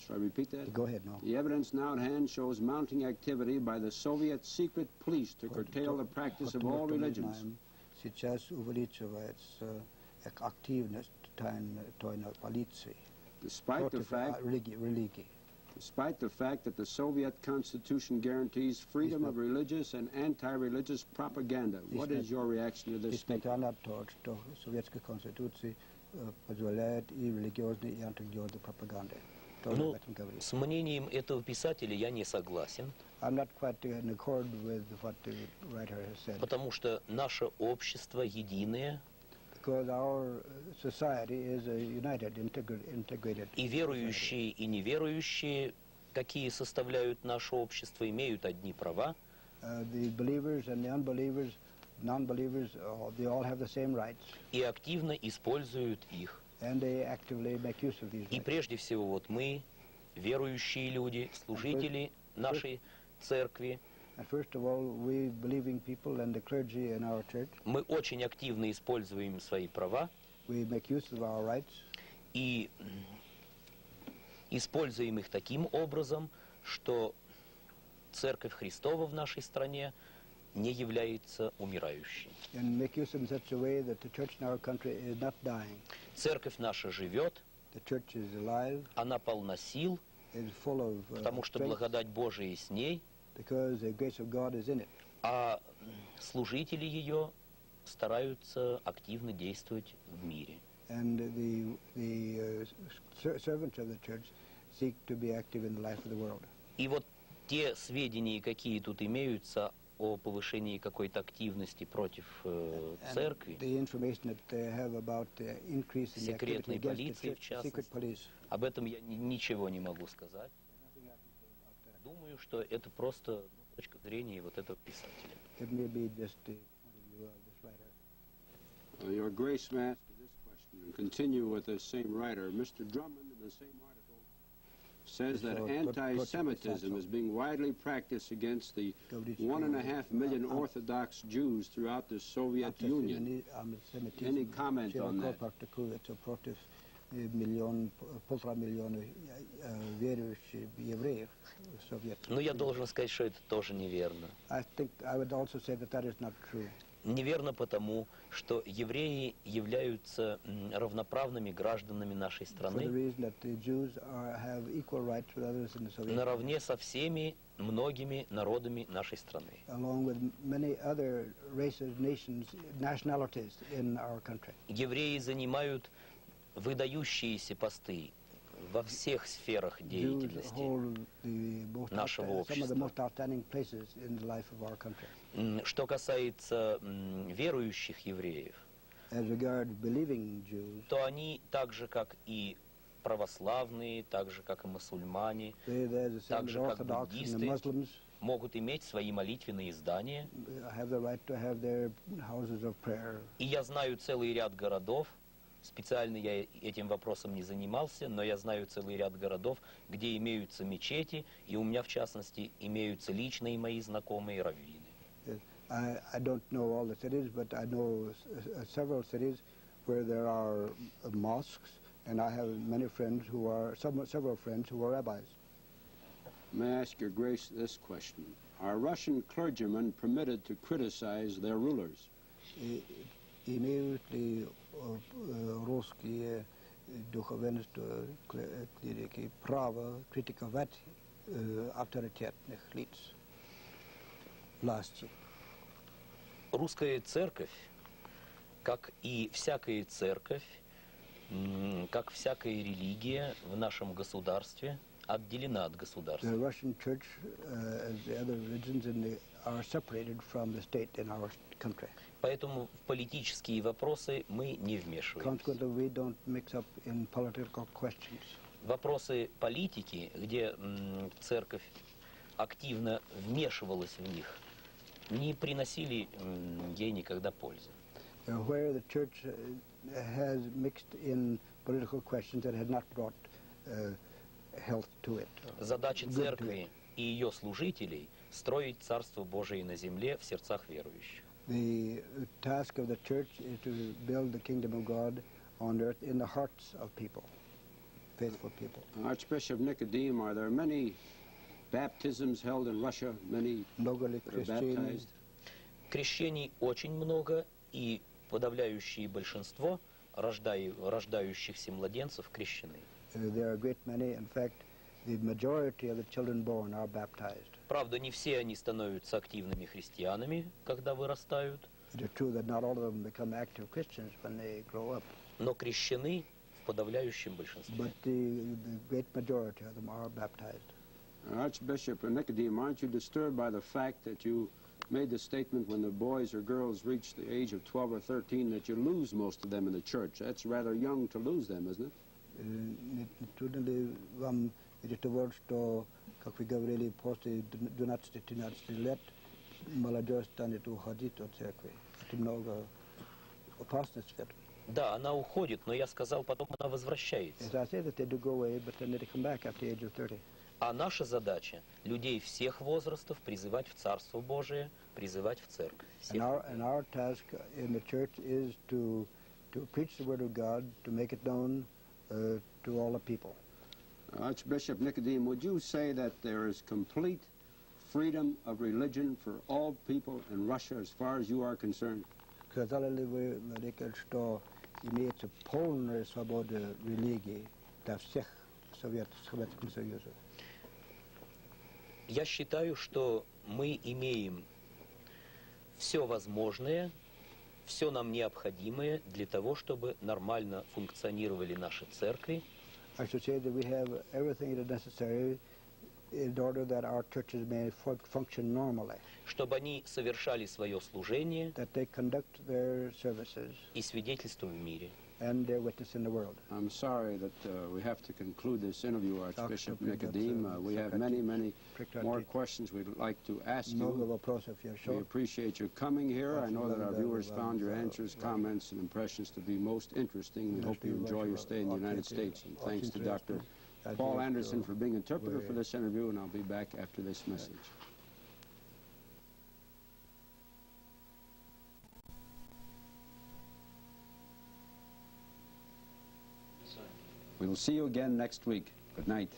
should I repeat that? Go ahead, no. The evidence now at hand shows mounting activity by the Soviet secret police to curtail the practice of all religions. Despite the fact despite the fact that the Soviet Constitution guarantees freedom of religious and anti-religious propaganda. What is your reaction to this statement? Несмотря на то, что Советская Конституция э, позволяет и религиозной, и антирелигиозной пропаганды. Что вы Ну, об этом говорите? с мнением этого писателя я не согласен, I'm not quite in accord with what the writer has said. потому что наше общество единое, И верующие, и неверующие, какие составляют наше общество, имеют одни права. И активно используют их. И прежде всего, вот мы, верующие люди, служители нашей церкви, мы очень активно используем свои права. И используем их таким образом, что Церковь Христова в нашей стране не является умирающей. Церковь наша живет, она полна сил, потому что благодать Божия с ней, because the grace of God is in it. а служители ее стараются активно действовать в мире. And the, the uh, ser- servants of the church seek to be active in the life of the world. И вот те сведения, какие тут имеются о повышении какой-то активности против э, церкви, Секретной полиции, в частности. police. об этом я ни- ничего не могу сказать. Думаю, что это просто ну, точка зрения вот этого писателя. It may be just the point of view of this writer. Uh, Your Grace may ask you this question and continue with the same writer. Mr. Drummond, in the same article, says that So, put- put anti-Semitism so. is being widely practiced against the Говорит, one and a half million uh, Orthodox Jews throughout the Soviet Union. Антисемини- антисемитизм Any comment on широко that? Миллион, полтора миллиона э, верующих евреев в Советском Но я Союзе. должен сказать, что это тоже неверно. I think I would also say that that is not true. Неверно потому, что евреи являются равноправными гражданами нашей страны are, наравне со всеми многими народами нашей страны. races, nations. Евреи занимают выдающиеся посты во всех сферах деятельности нашего общества. Что касается верующих евреев, то они так же, как и православные, так же, как и мусульмане, так же, как буддисты, могут иметь свои молитвенные издания. И я знаю целый ряд городов, специально я этим вопросом не занимался, но я знаю целый ряд городов, где имеются мечети, и у меня, в частности, имеются личные мои знакомые раввины. I, I don't know all the cities, but I know several cities where there are uh, mosques, and I have many friends who are, some, several friends who are rabbis. May I ask your grace this question? Are Russian clergymen permitted to criticize their rulers? Имеют ли э, э, русские э, духовенство, клирики право критиковать э, авторитетных лиц власти? Русская церковь, как и всякая церковь, как всякая религия в нашем государстве, отделена от государства. The Russian church, uh, as the other religions, in the, are separated from the state in our country. Поэтому в политические вопросы мы не вмешиваемся. Consequently, we don't mix up in political questions. Вопросы политики, где церковь активно вмешивалась в них, не приносили ей никогда пользы. Uh, where the church uh, has mixed in political questions that had not brought uh, health to it. Задача церкви и ее служителей – строить Царство Божие на земле в сердцах верующих. The uh, task of the church is to build the kingdom of God on earth in the hearts of people, faithful people. Archbishop Nicodemus, are there many baptisms held in Russia, many Много ли baptized? Крещений очень много, и подавляющее большинство рождаю- рождающихся младенцев крещены. Uh, there are a great many. In fact, the majority of the children born are baptized. Правда, не все они становятся активными христианами, когда вырастают, но крещены в подавляющем большинстве. but the, the great majority of them are baptized. Archbishop Nicodemus, aren't you disturbed by the fact that you made the statement when the boys or girls reach the age of 12 or 13 that you lose most of them in the church? That's rather young to lose them, isn't it? Э, Не не трудно ли вам видеть того, что, как вы говорили, после 12-13 лет молодежь станет уходить от церкви? Это много опасности в этом. Да, она уходит, но я сказал, потом она возвращается. As I say that they do go away, but then they come back after the age of 30. А наша задача – людей всех возрастов призывать в Царство Божие, призывать в Церковь. And Всех. our, and our task in the church is to, to preach the word of God, to make it known uh, to all the people. Archbishop Nicodemus, would you say that there is complete freedom of religion for all people in Russia as far as you are concerned? Сказали ли вы, Владыка, что имеется полная свобода религии для всех в Совет, Советском Союзе? Я считаю, что мы имеем все возможное, все нам необходимое для того, чтобы нормально функционировали наши церкви, I should say that we have everything that is necessary in order that our churches may fu- function normally, чтобы они совершали свое служение that they conduct their services и свидетельство в мире. and their witness in the world. I'm sorry that uh, we have to conclude this interview, Archbishop Nicodemus. Uh, we have many, many more questions we'd like to ask you. We appreciate your coming here. I know that our viewers found your answers, comments, and impressions to be most interesting. We hope you enjoy your stay in the United States. And thanks to Dr. Paul Anderson for being interpreter for this interview, and I'll be back after this message. We will see you again next week. Good night.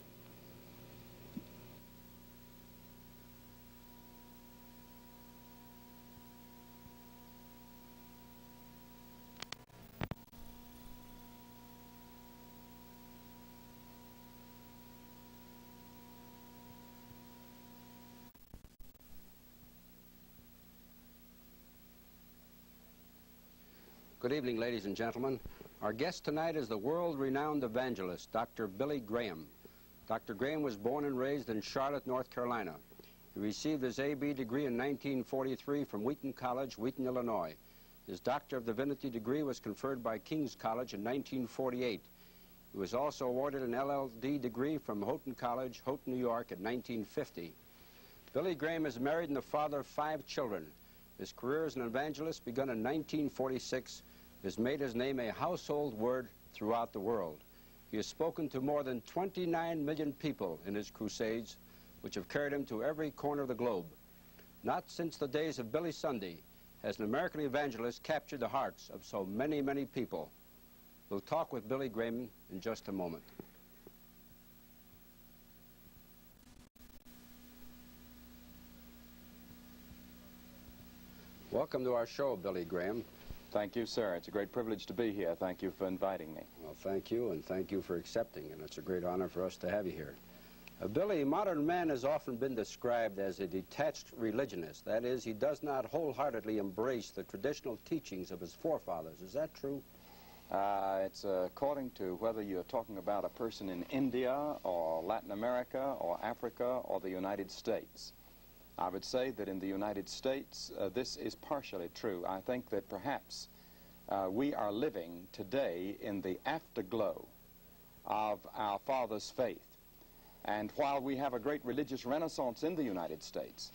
Good evening, ladies and gentlemen. Our guest tonight is the world-renowned evangelist, Dr. Billy Graham. Dr. Graham was born and raised in Charlotte, North Carolina. He received his A.B. degree in 1943 from Wheaton College, Wheaton, Illinois. His Doctor of Divinity degree was conferred by King's College in 1948. He was also awarded an LLD degree from Houghton College, Houghton, New York in 1950. Billy Graham is married and the father of five children. His career as an evangelist, begun in 1946, has made his name a household word throughout the world. He has spoken to more than 29 million people in his crusades, which have carried him to every corner of the globe. Not since the days of Billy Sunday has an American evangelist captured the hearts of so many, many people. We'll talk with Billy Graham in just a moment. Welcome to our show, Billy Graham. Thank you, sir. It's a great privilege to be here. Thank you for inviting me. Well, thank you, and thank you for accepting, and it's a great honor for us to have you here. Uh, Billy, modern man has often been described as a detached religionist. That is, he does not wholeheartedly embrace the traditional teachings of his forefathers. Is that true? Uh, it's uh, according to whether you're talking about a person in India or Latin America or Africa or the United States. I would say that in the United States, uh, this is partially true. I think that perhaps uh, we are living today in the afterglow of our father's faith. And while we have a great religious renaissance in the United States,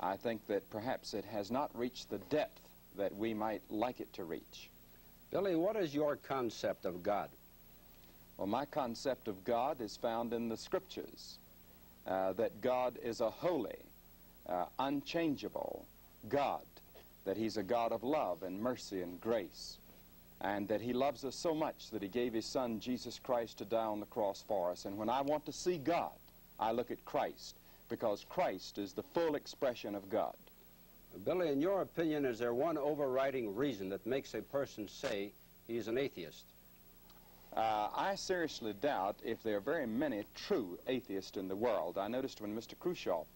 I think that perhaps it has not reached the depth that we might like it to reach. Billy, what is your concept of God? Well, my concept of God is found in the Scriptures, uh, that God is a holy, uh, unchangeable God, that He's a God of love and mercy and grace, and that He loves us so much that He gave His Son, Jesus Christ, to die on the cross for us. And when I want to see God, I look at Christ, because Christ is the full expression of God. Billy, in your opinion, is there one overriding reason that makes a person say he is an atheist? Uh, I seriously doubt if there are very many true atheists in the world. I noticed when Mr. Khrushchev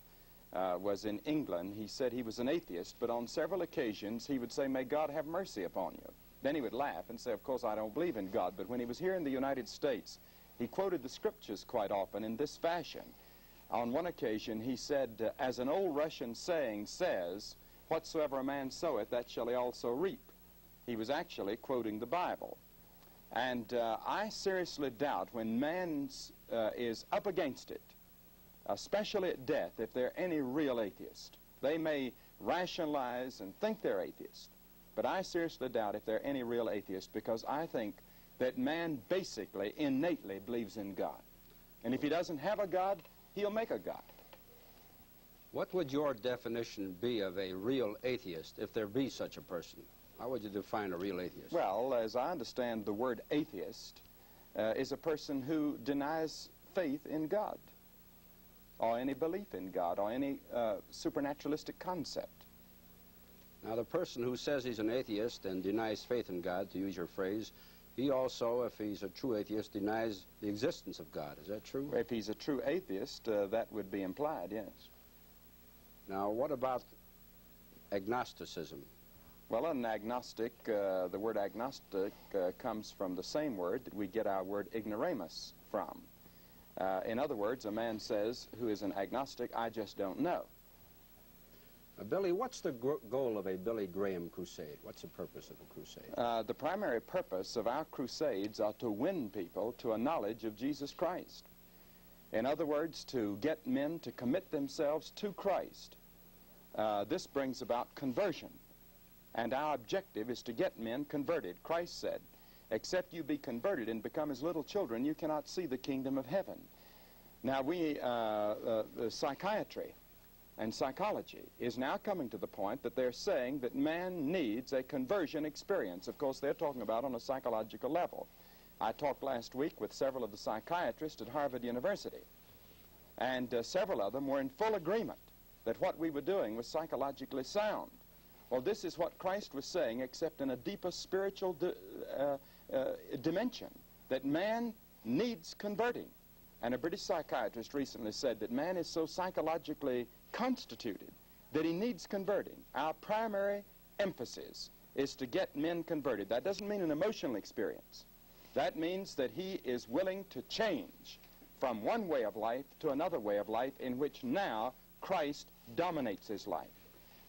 uh, was in England, he said he was an atheist, but on several occasions he would say, may God have mercy upon you. Then he would laugh and say, of course, I don't believe in God. But when he was here in the United States, he quoted the scriptures quite often in this fashion. On one occasion, he said, uh, as an old Russian saying says, whatsoever a man soweth, that shall he also reap. He was actually quoting the Bible. And uh, I seriously doubt when man uh, is up against it, especially at death, if they're any real atheist. They may rationalize and think they're atheist, but I seriously doubt if they're any real atheist because I think that man basically, innately believes in God. And if he doesn't have a God, he'll make a God. What would your definition be of a real atheist, if there be such a person? How would you define a real atheist? Well, as I understand the word atheist, uh, is a person who denies faith in God or any belief in God or any uh, supernaturalistic concept. Now, the person who says he's an atheist and denies faith in God, to use your phrase, he also, if he's a true atheist, denies the existence of God. Is that true? If he's a true atheist, uh, that would be implied, yes. Now, what about agnosticism? Well, an agnostic, uh, the word agnostic uh, comes from the same word that we get our word ignoramus from. Uh, in other words, a man says, who is an agnostic, I just don't know. Uh, Billy, what's the goal of a Billy Graham crusade? What's the purpose of a crusade? Uh, the primary purpose of our crusades are to win people to a knowledge of Jesus Christ. In other words, to get men to commit themselves to Christ. Uh, this brings about conversion. And our objective is to get men converted. Christ said, except you be converted and become as little children, you cannot see the kingdom of heaven. Now, we, uh, uh, psychiatry and psychology is now coming to the point that they're saying that man needs a conversion experience. Of course, they're talking about on a psychological level. I talked last week with several of the psychiatrists at Harvard University, and uh, several of them were in full agreement that what we were doing was psychologically sound. Well, this is what Christ was saying, except in a deeper spiritual uh, uh, dimension, that man needs converting. And a British psychiatrist recently said that man is so psychologically constituted that he needs converting. Our primary emphasis is to get men converted. That doesn't mean an emotional experience. That means that he is willing to change from one way of life to another way of life in which now Christ dominates his life.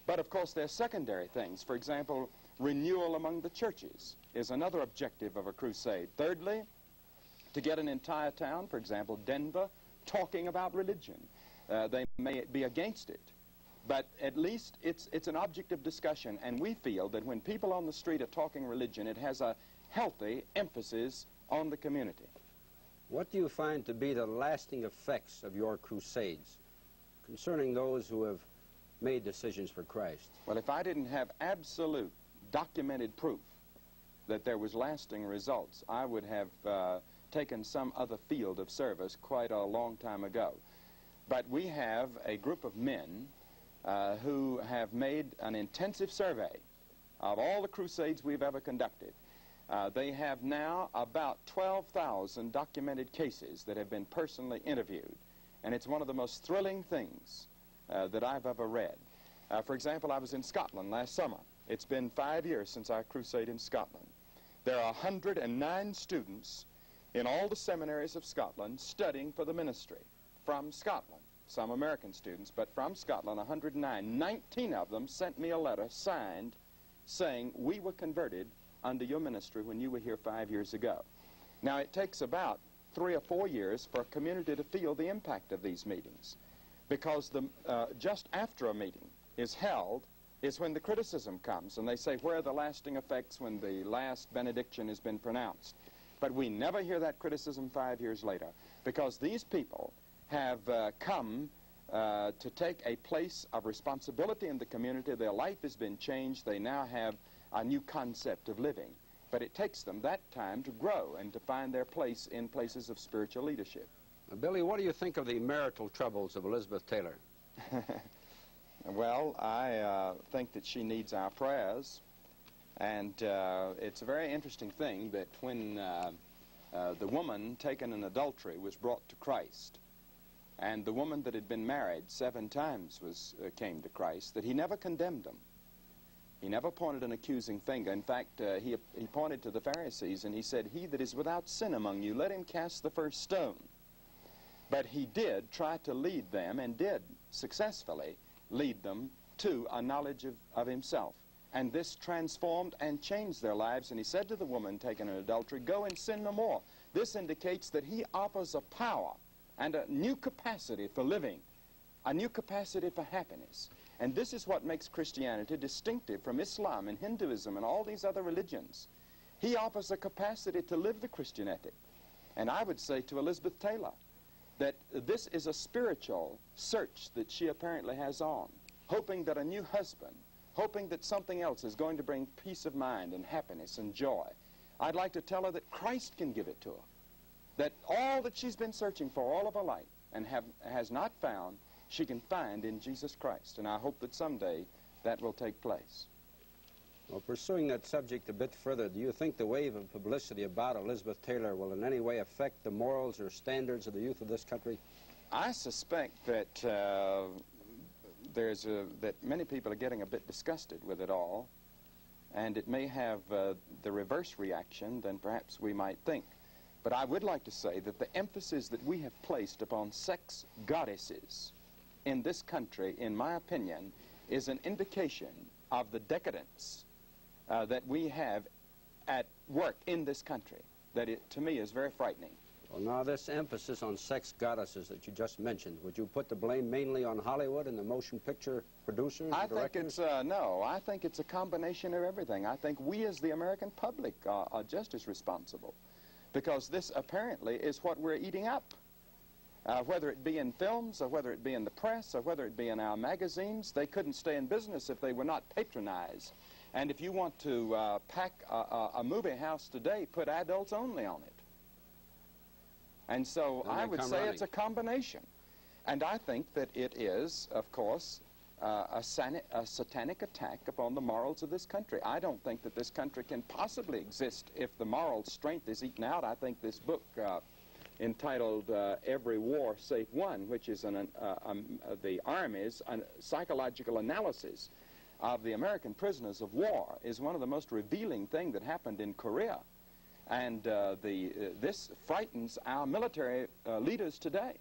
But of course, there are secondary things. For example, renewal among the churches is another objective of a crusade. Thirdly, to get an entire town, for example, Denver, talking about religion. Uh, they may be against it, but at least it's, it's an object of discussion, and we feel that when people on the street are talking religion, it has a healthy emphasis on the community. What do you find to be the lasting effects of your crusades concerning those who have made decisions for Christ? Well, if I didn't have absolute documented proof that there was lasting results, I would have uh, taken some other field of service quite a long time ago. But we have a group of men uh, who have made an intensive survey of all the crusades we've ever conducted. Uh, they have now about 12,000 documented cases that have been personally interviewed. And it's one of the most thrilling things uh, that I've ever read. Uh, for example, I was in Scotland last summer. It's been five years since our crusade in Scotland. There are 109 students in all the seminaries of Scotland studying for the ministry from Scotland. Some American students, but from Scotland, 109. 19 of them sent me a letter signed saying, we were converted under your ministry when you were here five years ago. Now, it takes about three or four years for a community to feel the impact of these meetings because the, uh, just after a meeting is held is when the criticism comes and they say, where are the lasting effects when the last benediction has been pronounced? But we never hear that criticism five years later because these people have uh, come uh, to take a place of responsibility in the community. Their life has been changed. They now have a new concept of living. But it takes them that time to grow and to find their place in places of spiritual leadership. Now, Billy, what do you think of the marital troubles of Elizabeth Taylor? <laughs> well, I uh, think that she needs our prayers. And uh, it's a very interesting thing that when uh, uh, the woman taken in adultery was brought to Christ, and the woman that had been married seven times was, uh, came to Christ, that he never condemned them. He never pointed an accusing finger. In fact, uh, he, he pointed to the Pharisees and he said, He that is without sin among you, let him cast the first stone. But he did try to lead them and did successfully lead them to a knowledge of, of himself. And this transformed and changed their lives. And he said to the woman taken in adultery, Go and sin no more. This indicates that he offers a power and a new capacity for living, a new capacity for happiness. And this is what makes Christianity distinctive from Islam and Hinduism and all these other religions. He offers a capacity to live the Christian ethic. And I would say to Elizabeth Taylor that this is a spiritual search that she apparently has on, hoping that a new husband, hoping that something else is going to bring peace of mind and happiness and joy. I'd like to tell her that Christ can give it to her, that all that she's been searching for all of her life and have, has not found, she can find in Jesus Christ. And I hope that someday that will take place. Well, pursuing that subject a bit further, do you think the wave of publicity about Elizabeth Taylor will in any way affect the morals or standards of the youth of this country? I suspect that uh, there's a, that many people are getting a bit disgusted with it all, and it may have uh, the reverse reaction than perhaps we might think. But I would like to say that the emphasis that we have placed upon sex goddesses in this country, in my opinion, is an indication of the decadence uh, that we have at work in this country that it, to me is very frightening. Well, now this emphasis on sex goddesses that you just mentioned, would you put the blame mainly on Hollywood and the motion picture producers I directors? think it's, uh, no, I think it's a combination of everything. I think we as the American public are, are just as responsible because this apparently is what we're eating up. Uh, whether it be in films or whether it be in the press or whether it be in our magazines, they couldn't stay in business if they were not patronized. And if you want to uh, pack a, a, a, movie house today, put adults only on it. And so Then I would say running. it's a combination. And I think that it is, of course, uh, a, a satanic attack upon the morals of this country. I don't think that this country can possibly exist if the moral strength is eaten out. I think this book uh, entitled uh, Every War Save One, which is an, uh, um, uh, the Army's uh, psychological analysis of the American prisoners of war, is one of the most revealing thing that happened in Korea. And uh, the, uh, this frightens our military uh, leaders today.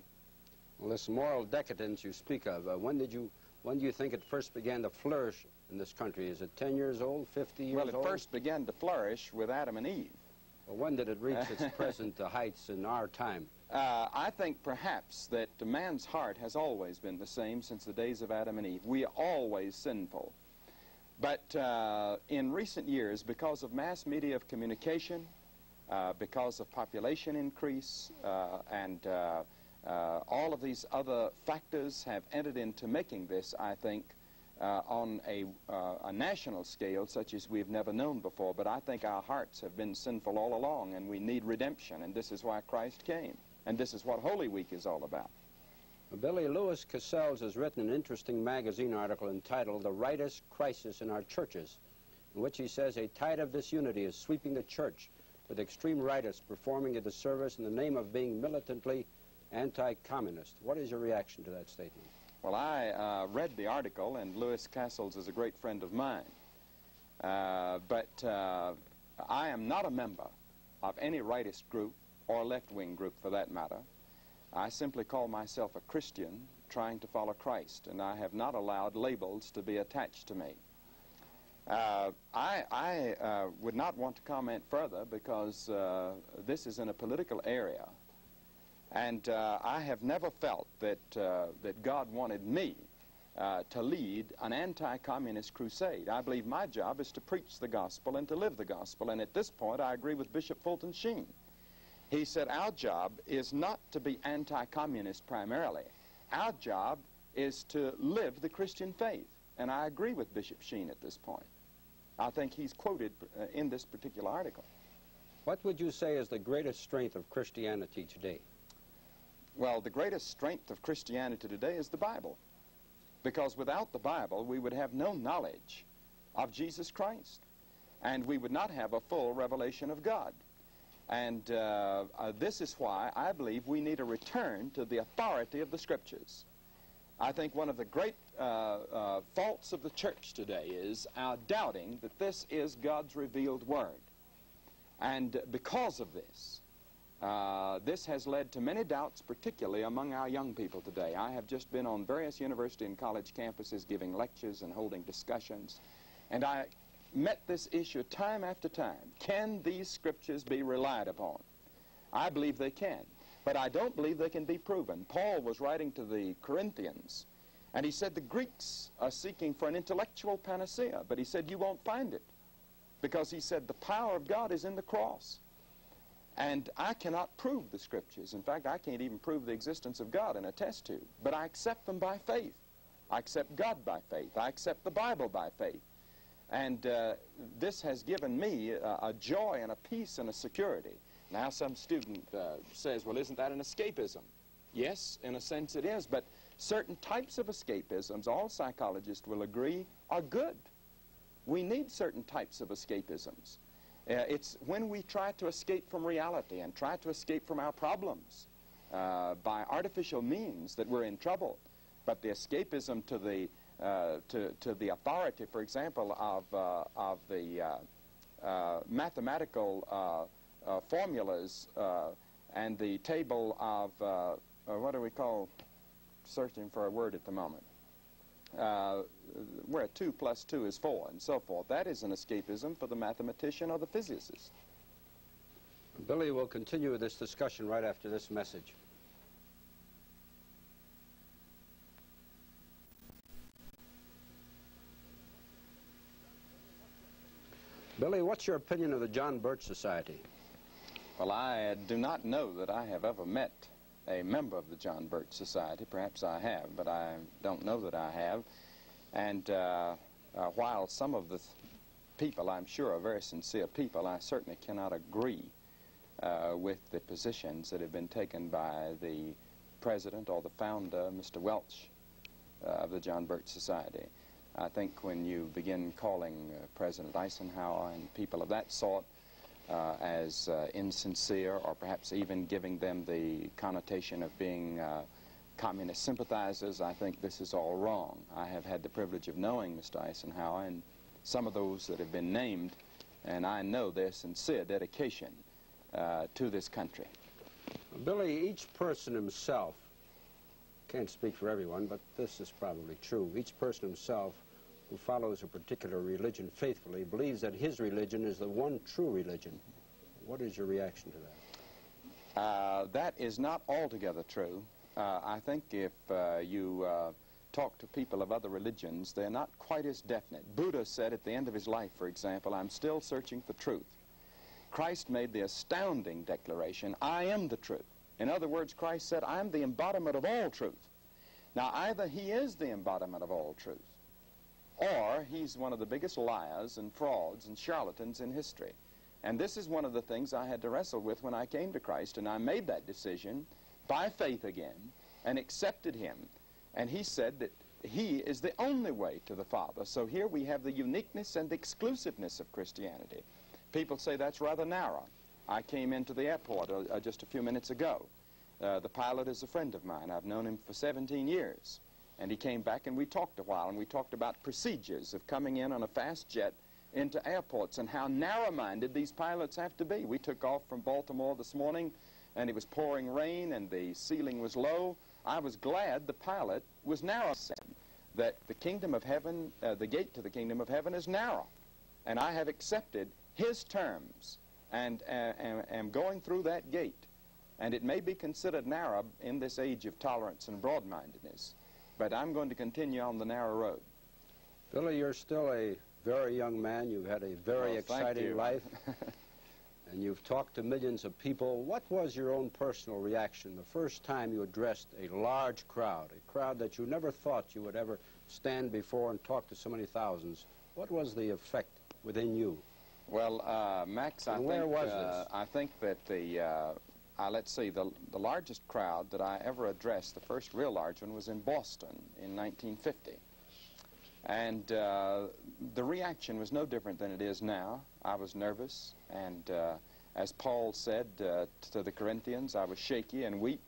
Well, this moral decadence you speak of, uh, when did you When do you think it first began to flourish in this country? Is it 10 years old, 50 years old? Well, it old? first began to flourish with Adam and Eve. Well, when did it reach its <laughs> present uh, heights in our time? Uh, I think perhaps that man's heart has always been the same since the days of Adam and Eve. We are always sinful. But uh, in recent years, because of mass media of communication, uh, because of population increase, uh, and uh, uh, all of these other factors have entered into making this, I think, uh, on a, a national scale such as we've never known before. But I think our hearts have been sinful all along, and we need redemption, and this is why Christ came. And this is what Holy Week is all about. Billy Louis Cassels has written an interesting magazine article entitled The Rightist Crisis in Our Churches, in which he says a tide of disunity is sweeping the church, with extreme rightists performing a disservice in the name of being militantly anti-communist. What is your reaction to that statement? Well, I uh, read the article, and Louis Cassels is a great friend of mine. Uh, but uh, I am not a member of any rightist group or left-wing group for that matter. I simply call myself a Christian trying to follow Christ, and I have not allowed labels to be attached to me. Uh, I, I uh, would not want to comment further because uh, this is in a political area, and uh, I have never felt that, uh, that God wanted me uh, to lead an anti-communist crusade. I believe my job is to preach the gospel and to live the gospel, and at this point I agree with Bishop Fulton Sheen. He said our job is not to be anti-communist primarily. Our job is to live the Christian faith. And I agree with Bishop Sheen at this point. I think he's quoted uh, in this particular article. What would you say is the greatest strength of Christianity today? Well, the greatest strength of Christianity today is the Bible. Because without the Bible, we would have no knowledge of Jesus Christ. And we would not have a full revelation of God. And uh, uh, this is why I believe we need a return to the authority of the Scriptures. I think one of the great uh, uh, faults of the church today is our doubting that this is God's revealed Word. And because of this, uh, this has led to many doubts, particularly among our young people today. I have just been on various university and college campuses giving lectures and holding discussions, and I met this issue time after time. Can these scriptures be relied upon? I believe they can, but I don't believe they can be proven. Paul was writing to the Corinthians, and he said the Greeks are seeking for an intellectual panacea, but he said you won't find it, because he said the power of God is in the cross. And I cannot prove the scriptures. In fact, I can't even prove the existence of God in a test tube. But I accept them by faith. I accept God by faith. I accept the Bible by faith. And uh, this has given me a, a, joy and a peace and a security. Now, some student uh, says, well, isn't that an escapism? Yes, in a sense it is, but certain types of escapisms, all psychologists will agree, are good. We need certain types of escapisms. Uh, it's when we try to escape from reality and try to escape from our problems uh, by artificial means that we're in trouble. But the escapism to the uh, to, to the authority, for example, of, uh, of the uh, uh mathematical formulas and the table of, what do we call, searching for a word at the moment, where 2 plus 2 is 4 and so forth. That is an escapism for the mathematician or the physicist. Billy will continue this discussion right after this message. Billy, what's your opinion of the John Birch Society? Well, I do not know that I have ever met a member of the John Birch Society. Perhaps I have, but I don't know that I have. And uh, uh, while some of the people, I'm sure, are very sincere people, I certainly cannot agree uh, with the positions that have been taken by the president or the founder, Mr. Welch, uh, of the John Birch Society. I think when you begin calling uh, President Eisenhower and people of that sort uh, as uh, insincere or perhaps even giving them the connotation of being uh, communist sympathizers, I think this is all wrong. I have had the privilege of knowing Mr. Eisenhower and some of those that have been named, and I know their sincere dedication uh, to this country. Billy, each person himself can't speak for everyone, but this is probably true. Each person himself who follows a particular religion faithfully believes that his religion is the one true religion. What is your reaction to that? Uh, that is not altogether true. Uh, I think if uh, you uh, talk to people of other religions, they're not quite as definite. Buddha said at the end of his life, for example, I'm still searching for truth. Christ made the astounding declaration, I am the truth. In other words, Christ said, I'm the embodiment of all truth. Now, either he is the embodiment of all truth, or he's one of the biggest liars and frauds and charlatans in history. And this is one of the things I had to wrestle with when I came to Christ, and I made that decision by faith again and accepted him. And he said that he is the only way to the Father. So here we have the uniqueness and exclusiveness of Christianity. People say that's rather narrow. I came into the airport uh, uh, just a few minutes ago. Uh, the pilot is a friend of mine. I've known him for 17 years. And he came back and we talked a while, and we talked about procedures of coming in on a fast jet into airports and how narrow-minded these pilots have to be. We took off from Baltimore this morning, and it was pouring rain, and the ceiling was low. I was glad the pilot was narrow, that the kingdom of heaven, uh, the gate to the kingdom of heaven is narrow. And I have accepted his terms and uh, am going through that gate. And it may be considered narrow in this age of tolerance and broad-mindedness, but I'm going to continue on the narrow road. Billy, you're still a very young man. You've had a very well, exciting life. <laughs> and you've talked to millions of people. What was your own personal reaction the first time you addressed a large crowd, a crowd that you never thought you would ever stand before and talk to so many thousands? What was the effect within you? Well, uh, Max, I and think, was uh, I think that the, uh, uh, let's see, the, the largest crowd that I ever addressed, the first real large one, was in Boston in 1950. And uh, the reaction was no different than it is now. I was nervous, and uh, as Paul said uh, to the Corinthians, I was shaky and weak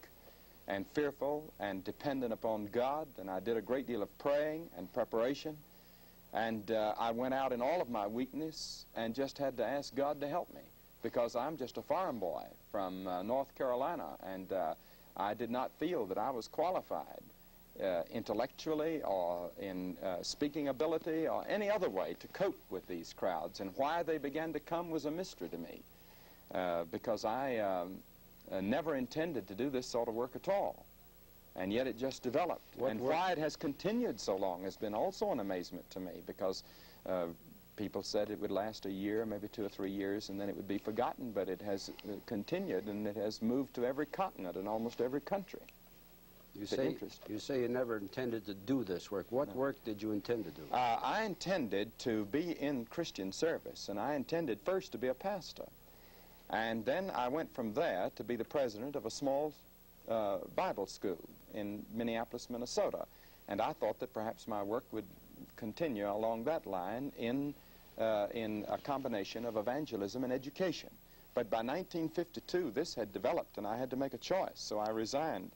and fearful and dependent upon God, and I did a great deal of praying and preparation. And uh, I went out in all of my weakness and just had to ask God to help me because I'm just a farm boy from uh, North Carolina, and uh, I did not feel that I was qualified uh, intellectually or in uh, speaking ability or any other way to cope with these crowds. And why they began to come was a mystery to me uh, because I um, uh, never intended to do this sort of work at all. And yet it just developed. What and work? why it has continued so long has been also an amazement to me because uh, people said it would last a year, maybe two or three years, and then it would be forgotten, but it has uh, continued and it has moved to every continent and almost every country. You say, you say you never intended to do this work. What work did you intend to do? Uh, I intended to be in Christian service, and I intended first to be a pastor. And then I went from there to be the president of a small uh, Bible school in Minneapolis, Minnesota. And I thought that perhaps my work would continue along that line in, uh, in a combination of evangelism and education. But by 1952, this had developed, and I had to make a choice. So I resigned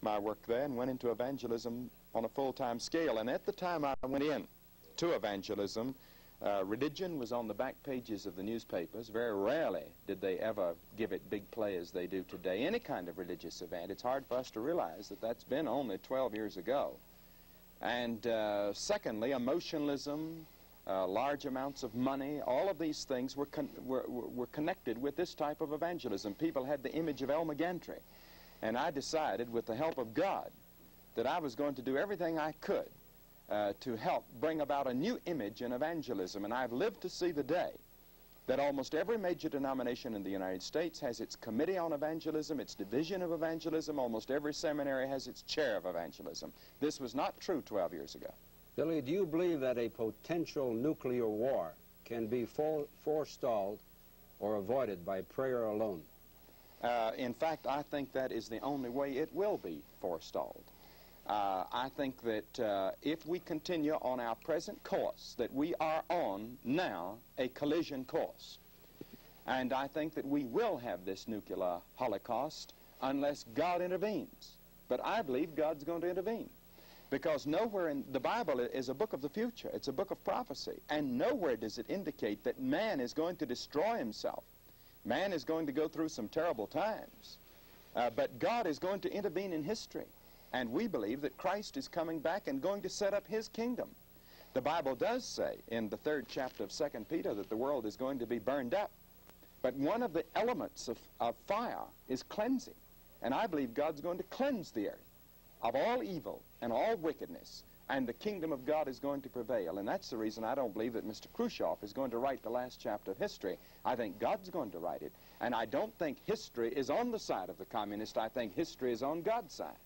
my work there and went into evangelism on a full-time scale. And at the time I went in to evangelism, uh, religion was on the back pages of the newspapers. Very rarely did they ever give it big play as they do today. Any kind of religious event, it's hard for us to realize that that's been only 12 years ago. And uh, secondly, emotionalism, uh, large amounts of money, all of these things were, were, were connected with this type of evangelism. People had the image of Elmer Gantry. And I decided, with the help of God, that I was going to do everything I could uh, to help bring about a new image in evangelism. And I've lived to see the day that almost every major denomination in the United States has its committee on evangelism, its division of evangelism. Almost every seminary has its chair of evangelism. This was not true 12 years ago. Billy, do you believe that a potential nuclear war can be for forestalled or avoided by prayer alone? Uh, in fact, I think that is the only way it will be forestalled. Uh, I think that uh, if we continue on our present course, that we are on now a collision course. And I think that we will have this nuclear holocaust unless God intervenes. But I believe God's going to intervene. Because nowhere in the Bible is a book of the future. It's a book of prophecy. And nowhere does it indicate that man is going to destroy himself. Man is going to go through some terrible times. Uh, but God is going to intervene in history. And we believe that Christ is coming back and going to set up his kingdom. The Bible does say in the third chapter of 2 Peter that the world is going to be burned up. But one of the elements of, of fire is cleansing. And I believe God's going to cleanse the earth of all evil and all wickedness. And the kingdom of God is going to prevail. And that's the reason I don't believe that Mr. Khrushchev is going to write the last chapter of history. I think God's going to write it. And I don't think history is on the side of the communist. I think history is on God's side.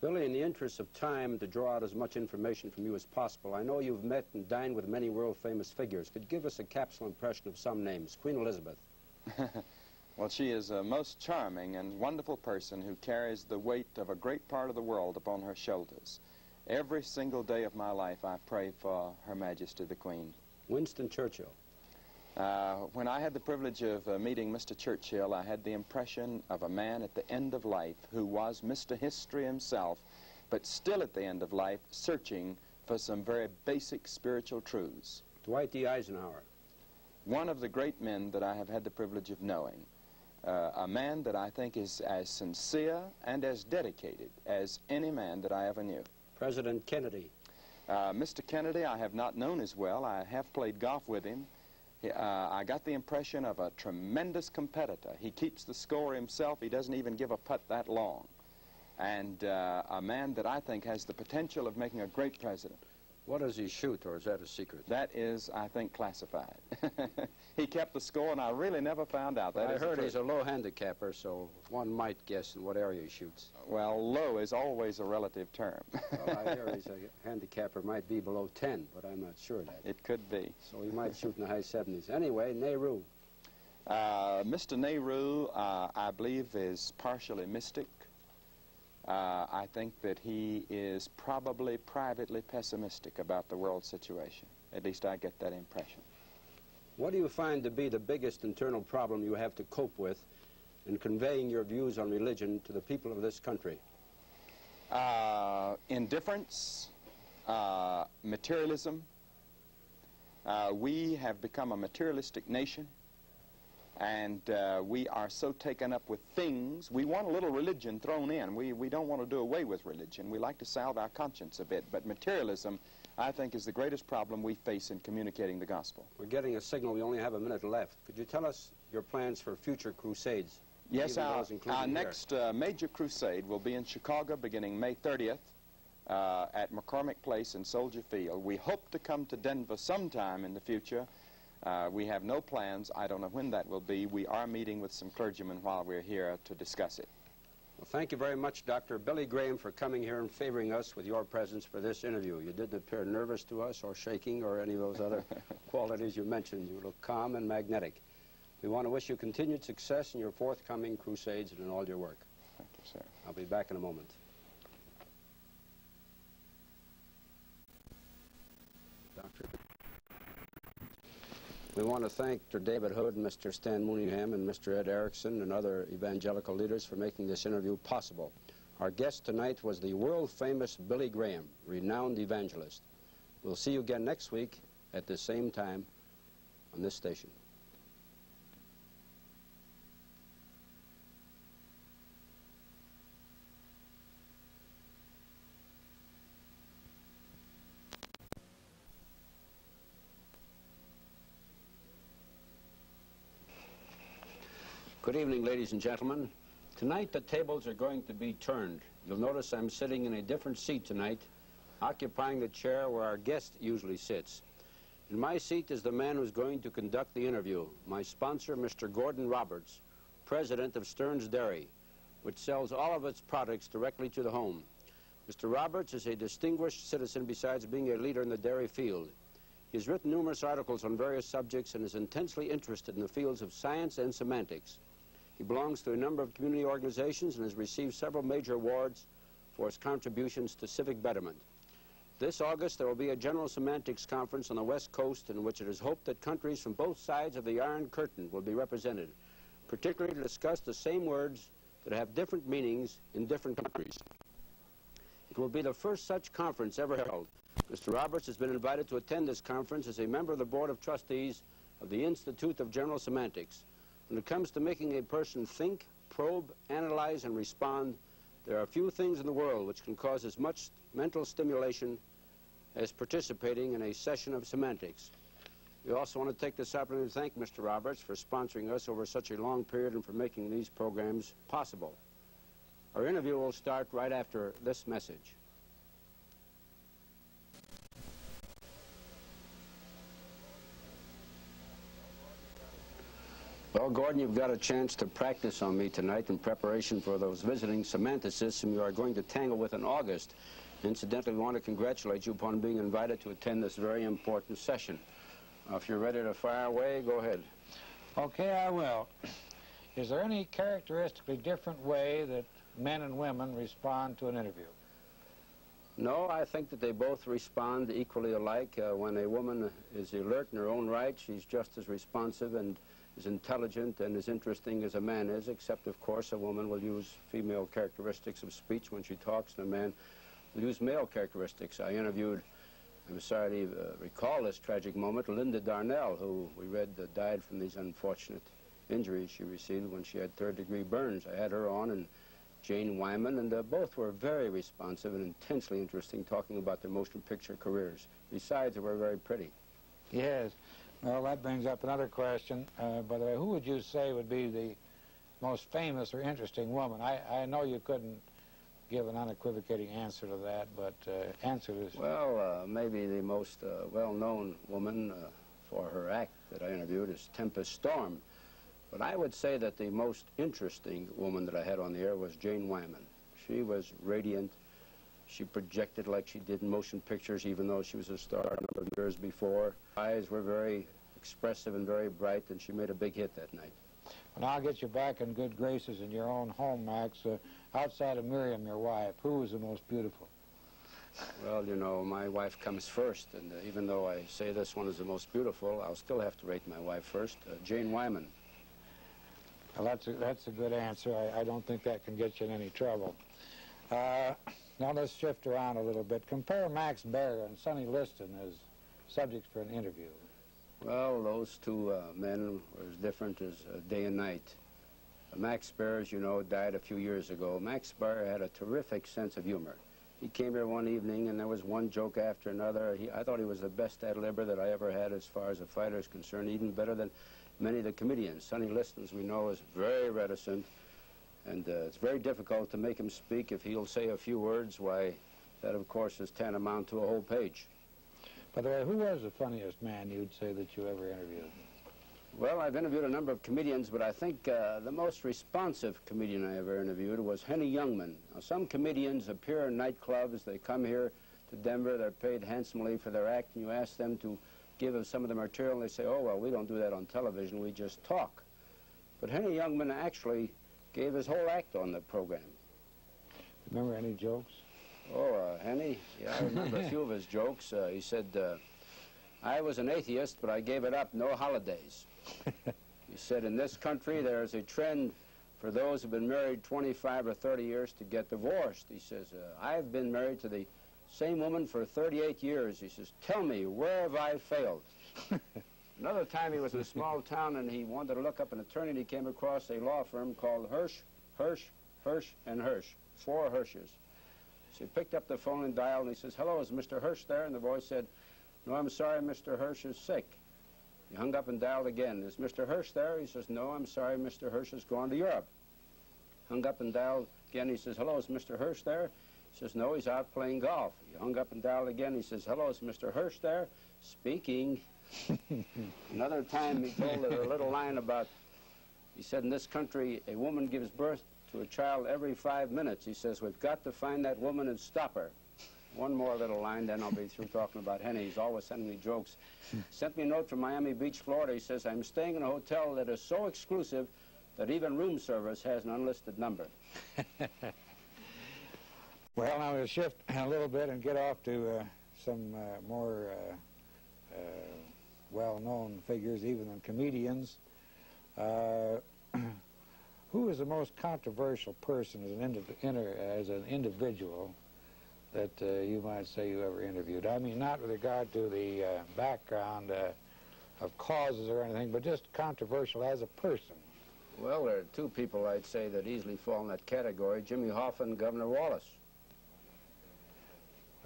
Billy, in the interest of time, to draw out as much information from you as possible, I know you've met and dined with many world-famous figures. Could give us a capsule impression of some names? Queen Elizabeth. <laughs> well, she is a most charming and wonderful person who carries the weight of a great part of the world upon her shoulders. Every single day of my life, I pray for Her Majesty the Queen. Winston Churchill. Uh, when I had the privilege of uh, meeting Mr. Churchill, I had the impression of a man at the end of life who was Mr. History himself, but still at the end of life searching for some very basic spiritual truths. Dwight D. Eisenhower. One of the great men that I have had the privilege of knowing. Uh, a man that I think is as sincere and as dedicated as any man that I ever knew. President Kennedy. Uh, Mr. Kennedy I have not known as well. I have played golf with him. Uh, I got the impression of a tremendous competitor. He keeps the score himself. He doesn't even give a putt that long. And uh, a man that I think has the potential of making a great president. What does he shoot, or is that a secret? That is, I think, classified. <laughs> he kept the score, and I really never found out. That I heard he's a low handicapper, so one might guess in what area he shoots. Well, low is always a relative term. well, I <laughs> hear he's a handicapper might be below 10, but I'm not sure that. It could be. So he might shoot in the high 70s. Anyway, Nehru. Uh, Mr. Nehru, uh, I believe, is partially mystic. Uh, I think that he is probably privately pessimistic about the world situation. At least I get that impression. What do you find to be the biggest internal problem you have to cope with in conveying your views on religion to the people of this country? Uh, indifference, uh, materialism. Uh, we have become a materialistic nation and uh, we are so taken up with things. We want a little religion thrown in. We, we don't want to do away with religion. We like to salve our conscience a bit. But materialism, I think, is the greatest problem we face in communicating the gospel. We're getting a signal. We only have a minute left. Could you tell us your plans for future crusades? Yes, our, our next uh, major crusade will be in Chicago beginning May 30th uh, at McCormick Place in Soldier Field. We hope to come to Denver sometime in the future. Uh, we have no plans. I don't know when that will be. We are meeting with some clergymen while we're here to discuss it. Well, thank you very much, Dr. Billy Graham, for coming here and favoring us with your presence for this interview. You didn't appear nervous to us or shaking or any of those other <laughs> qualities you mentioned. You look calm and magnetic. We want to wish you continued success in your forthcoming crusades and in all your work. Thank you, sir. I'll be back in a moment. Doctor. We want to thank Mr. David Hood, Mr. Stan Mooneyham, and Mr. Ed Erickson and other evangelical leaders for making this interview possible. Our guest tonight was the world-famous Billy Graham, renowned evangelist. We'll see you again next week at the same time on this station. Good evening, ladies and gentlemen. Tonight the tables are going to be turned. You'll notice I'm sitting in a different seat tonight, occupying the chair where our guest usually sits. In my seat is the man who's going to conduct the interview, my sponsor, Mr. Gordon Roberts, president of Stearns Dairy, which sells all of its products directly to the home. Mr. Roberts is a distinguished citizen besides being a leader in the dairy field. He has written numerous articles on various subjects and is intensely interested in the fields of science and semantics. He belongs to a number of community organizations and has received several major awards for his contributions to civic betterment. This August, there will be a General Semantics Conference on the West Coast in which it is hoped that countries from both sides of the Iron Curtain will be represented, particularly to discuss the same words that have different meanings in different countries. It will be the first such conference ever held. Mr. Roberts has been invited to attend this conference as a member of the Board of Trustees of the Institute of General Semantics. When it comes to making a person think, probe, analyze, and respond, There are few things in the world which can cause as much mental stimulation as participating in a session of semantics. We also want to take this opportunity to thank Mr. Roberts for sponsoring us over such a long period and for making these programs possible. Our interview will start right after this message. Well, Gordon, you've got a chance to practice on me tonight in preparation for those visiting semanticists whom you are going to tangle with in August. Incidentally, we want to congratulate you upon being invited to attend this very important session. If you're ready to fire away, go ahead. Okay, I will. Is there any characteristically different way that men and women respond to an interview? No, I think that they both respond equally alike. Uh, when a woman is alert in her own right, she's just as responsive and as intelligent and as interesting as a man is, except, of course, a woman will use female characteristics of speech when she talks, and a man will use male characteristics. I interviewed, I'm sorry to uh, recall this tragic moment, Linda Darnell, who we read uh, died from these unfortunate injuries she received when she had third-degree burns. I had her on, and Jane Wyman, and uh, both were very responsive and intensely interesting, talking about their motion picture careers. Besides, they were very pretty. Yes. Well, that brings up another question. Uh, by the way, who would you say would be the most famous or interesting woman? I, I know you couldn't give an unequivocating answer to that, but uh, answer is... Well, uh, maybe the most uh, well-known woman uh, for her act that I interviewed is Tempest Storm. But I would say that the most interesting woman that I had on the air was Jane Wyman. She was radiant. She projected like she did in motion pictures, even though she was a star a number of years before. Her Eyes were very expressive and very bright, and she made a big hit that night. Well, I'll get you back in good graces in your own home, Max. Uh, outside of Miriam, your wife, who was the most beautiful? Well, you know, my wife comes first, and uh, even though I say this one is the most beautiful, I'll still have to rate my wife first, uh, Jane Wyman. Well, that's a, that's a good answer. I, I don't think that can get you in any trouble. Now let's shift around a little bit. Compare Max Baer and Sonny Liston as subjects for an interview. Well, those two uh, men were as different as uh, day and night. Uh, Max Baer, as you know, died a few years ago. Max Baer had a terrific sense of humor. He came here one evening, and there was one joke after another. He, I thought he was the best ad-libber that I ever had as far as a fighter is concerned, even better than many of the comedians. Sonny Liston, as we know, is very reticent, and uh, it's very difficult to make him speak. If he'll say a few words, why, that, of course, is tantamount to a whole page. By the way, who was the funniest man you'd say that you ever interviewed? Well, I've interviewed a number of comedians, but I think uh, the most responsive comedian I ever interviewed was Henny Youngman. Now, some comedians appear in nightclubs. They come here to Denver. They're paid handsomely for their act, and you ask them to give us some of the material, and they say, oh, well, we don't do that on television. We just talk. But Henny Youngman actually gave his whole act on the program. Remember any jokes? Oh, uh, Henny, yeah, I remember a <laughs> few of his jokes. Uh, he said, uh, I was an atheist, but I gave it up, no holidays. <laughs> he said, in this country, there is a trend for those who've been married 25 or 30 years to get divorced. He says, uh, I've been married to the same woman for 38 years. He says, tell me, where have I failed? <laughs> Another time he was in a small <laughs> town and he wanted to look up an attorney and he came across a law firm called Hirsch, Hirsch, Hirsch, and Hirsch, four Hirsches. So he picked up the phone and dialed and he says, hello, is Mr. Hirsch there? And the voice said, no, I'm sorry, Mr. Hirsch is sick. He hung up and dialed again. Is Mr. Hirsch there? He says, no, I'm sorry, Mr. Hirsch has gone to Europe. Hung up and dialed again. He says, hello, is Mr. Hirsch there? He says, no, he's out playing golf. He hung up and dialed again. He says, hello, is Mr. Hirsch there? Speaking. <laughs> Another time he told a little line about, he said, in this country, a woman gives birth to a child every five minutes. He says, we've got to find that woman and stop her. One more little line, then I'll be through talking about Henny. He's always sending me jokes. <laughs> Sent me a note from Miami Beach, Florida. He says, I'm staying in a hotel that is so exclusive that even room service has an unlisted number. <laughs> well, now we'll shift a little bit and get off to uh, some uh, more uh, uh well-known figures, even than comedians. Uh, <clears throat> who is the most controversial person as an, as an individual that uh, you might say you ever interviewed? I mean, not with regard to the uh, background uh, of causes or anything, but just controversial as a person. Well, there are two people I'd say that easily fall in that category, Jimmy Hoffa and Governor Wallace.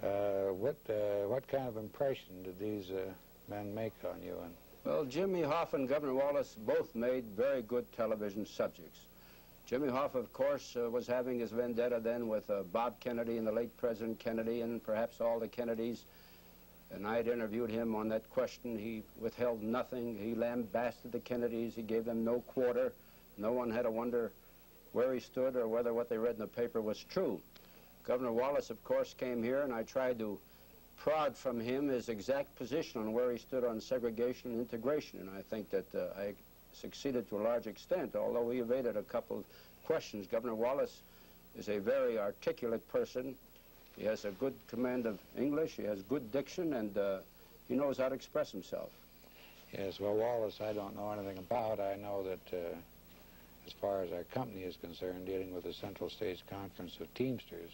Uh, what uh, what kind of impression did these uh, men make on you? And Well, Jimmy Hoffa and Governor Wallace both made very good television subjects. Jimmy Hoffa, of course, uh, was having his vendetta then with uh, Bob Kennedy and the late President Kennedy and perhaps all the Kennedys. And I had interviewed him on that question. He withheld nothing. He lambasted the Kennedys. He gave them no quarter. No one had to wonder where he stood or whether what they read in the paper was true. Governor Wallace, of course, came here, and I tried to prod from him his exact position on where he stood on segregation and integration. And I think that uh, I succeeded to a large extent, although he evaded a couple of questions. Governor Wallace is a very articulate person. He has a good command of English, he has good diction, and uh, he knows how to express himself. yes, well, Wallace, I don't know anything about. I know that uh, as far as our company is concerned, dealing with the Central States Conference of Teamsters,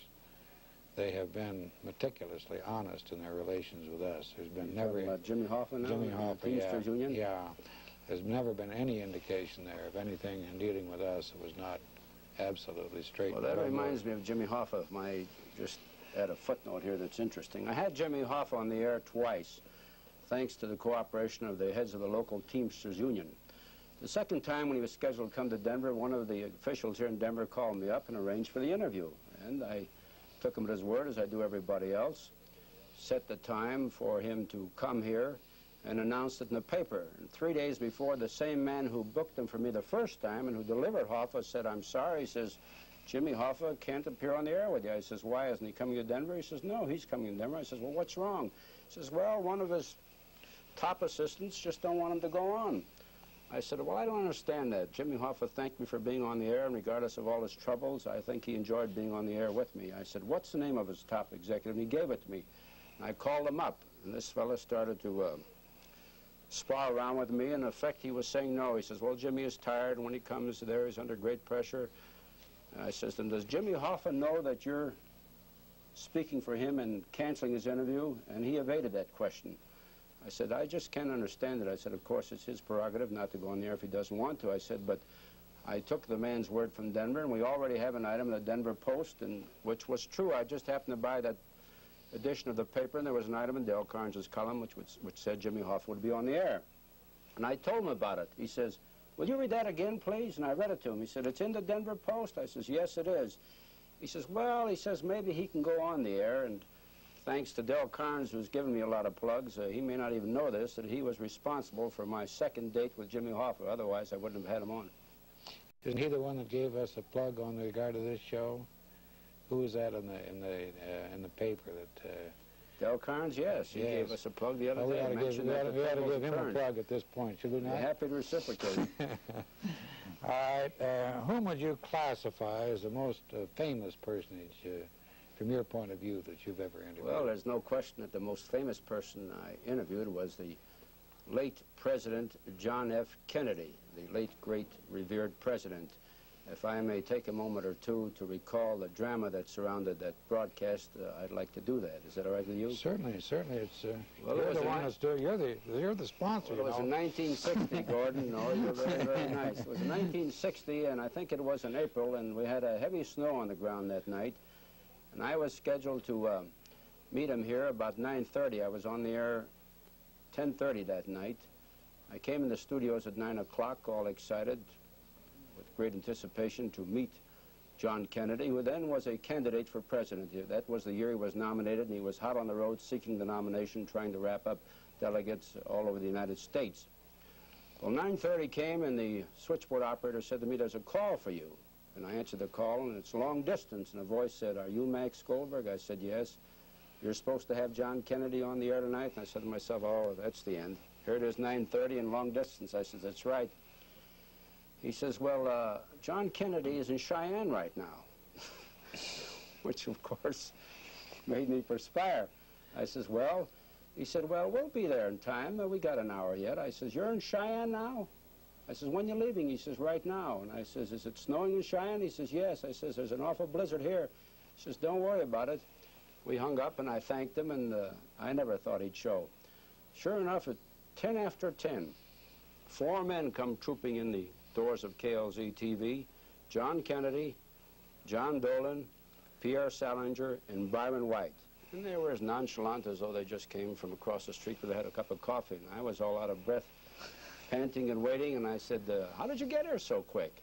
they have been meticulously honest in their relations with us. There's been Talking never about Jimmy Hoffa now, Jimmy Hoffa, yeah, Union. yeah. There's never been any indication there of anything in dealing with us that was not absolutely straight. Well, that reminds me of Jimmy Hoffa. My just add a footnote here that's interesting. I had Jimmy Hoffa on the air twice, thanks to the cooperation of the heads of the local Teamsters Union. The second time when he was scheduled to come to Denver, one of the officials here in Denver called me up and arranged for the interview. And I took him at his word, as I do everybody else, set the time for him to come here and announced it in the paper. And three days before, the same man who booked him for me the first time and who delivered Hoffa said, I'm sorry. He says, Jimmy Hoffa can't appear on the air with you. I says, why? Isn't he coming to Denver? He says, no, he's coming to Denver. I says, well, what's wrong? He says, well, one of his top assistants just don't want him to go on. I said, well, I don't understand that. Jimmy Hoffa thanked me for being on the air, and regardless of all his troubles, I think he enjoyed being on the air with me. I said, what's the name of his top executive? And he gave it to me. And I called him up, and this fellow started to uh, spar around with me. In effect, he was saying no. He says, well, Jimmy is tired, and when he comes there, he's under great pressure. And I says to him, does Jimmy Hoffa know that you're speaking for him and canceling his interview? And he evaded that question. I said, I just can't understand it. I said, of course, it's his prerogative not to go on the air if he doesn't want to. I said, but I took the man's word from Denver, and we already have an item in the Denver Post, and which was true. I just happened to buy that edition of the paper, and there was an item in Del Carnes' column which, which, which said Jimmy Hoffa would be on the air. And I told him about it. He says, will you read that again, please? And I read it to him. He said, it's in the Denver Post? I says, yes, it is. He says, well, he says, maybe he can go on the air, and thanks to Del Carnes, who's given me a lot of plugs, uh, he may not even know this, that he was responsible for my second date with Jimmy Hoffa. Otherwise, I wouldn't have had him on. Isn't he the one that gave us a plug on regard to this show? Who was that in the in the uh, in the paper that? Uh, Del Carnes, yes, he Yes. gave us a plug the other oh, we day. ought I to give, we ought to, the we ought to give him a plug at this point, should we not? happy to reciprocate. <laughs> All right. Uh, whom would you classify as the most uh, famous personage, uh, from your point of view, that you've ever interviewed? Well, there's no question that the most famous person I interviewed was the late President John F. Kennedy, the late, great, revered president. If I may take a moment or two to recall the drama that surrounded that broadcast, uh, I'd like to do that. Is that all right with you? certainly, certainly, it's uh, Well, you're was the one that's doing. You're the you're the sponsor. Well, it was you in 1960, <laughs> Gordon. No, you're very, very nice. It was in 1960, and I think it was in April, and we had a heavy snow on the ground that night. And I was scheduled to uh, meet him here about 9.30. I was on the air 10.30 that night. I came in the studios at 9 o'clock, all excited, with great anticipation to meet John Kennedy, who then was a candidate for president. That was the year he was nominated, and he was hot on the road seeking the nomination, trying to wrap up delegates all over the United States. Well, 9.30 came, and the switchboard operator said to me, there's a call for you. And I answered the call, and it's long distance, and a voice said, are you Max Goldberg? I said, yes. You're supposed to have John Kennedy on the air tonight? And I said to myself, oh, that's the end. Here it is, 9.30 and long distance. I said, that's right. He says, well, uh, John Kennedy is in Cheyenne right now, <laughs> which, of course, made me perspire. I says, well, he said, well, we'll be there in time. We got an hour yet. I says, you're in Cheyenne now? I says, when you leaving? He says, right now. And I says, is it snowing in Cheyenne? He says, yes. I says, there's an awful blizzard here. He says, don't worry about it. We hung up, and I thanked him, and uh, I never thought he'd show. Sure enough, at 10 after 10, four men come trooping in the doors of KLZ TV, John Kennedy, John Dolan, Pierre Salinger, and Byron White. And they were as nonchalant as though they just came from across the street where they had a cup of coffee. And I was all out of breath, panting and waiting, and I said, uh, how did you get here so quick?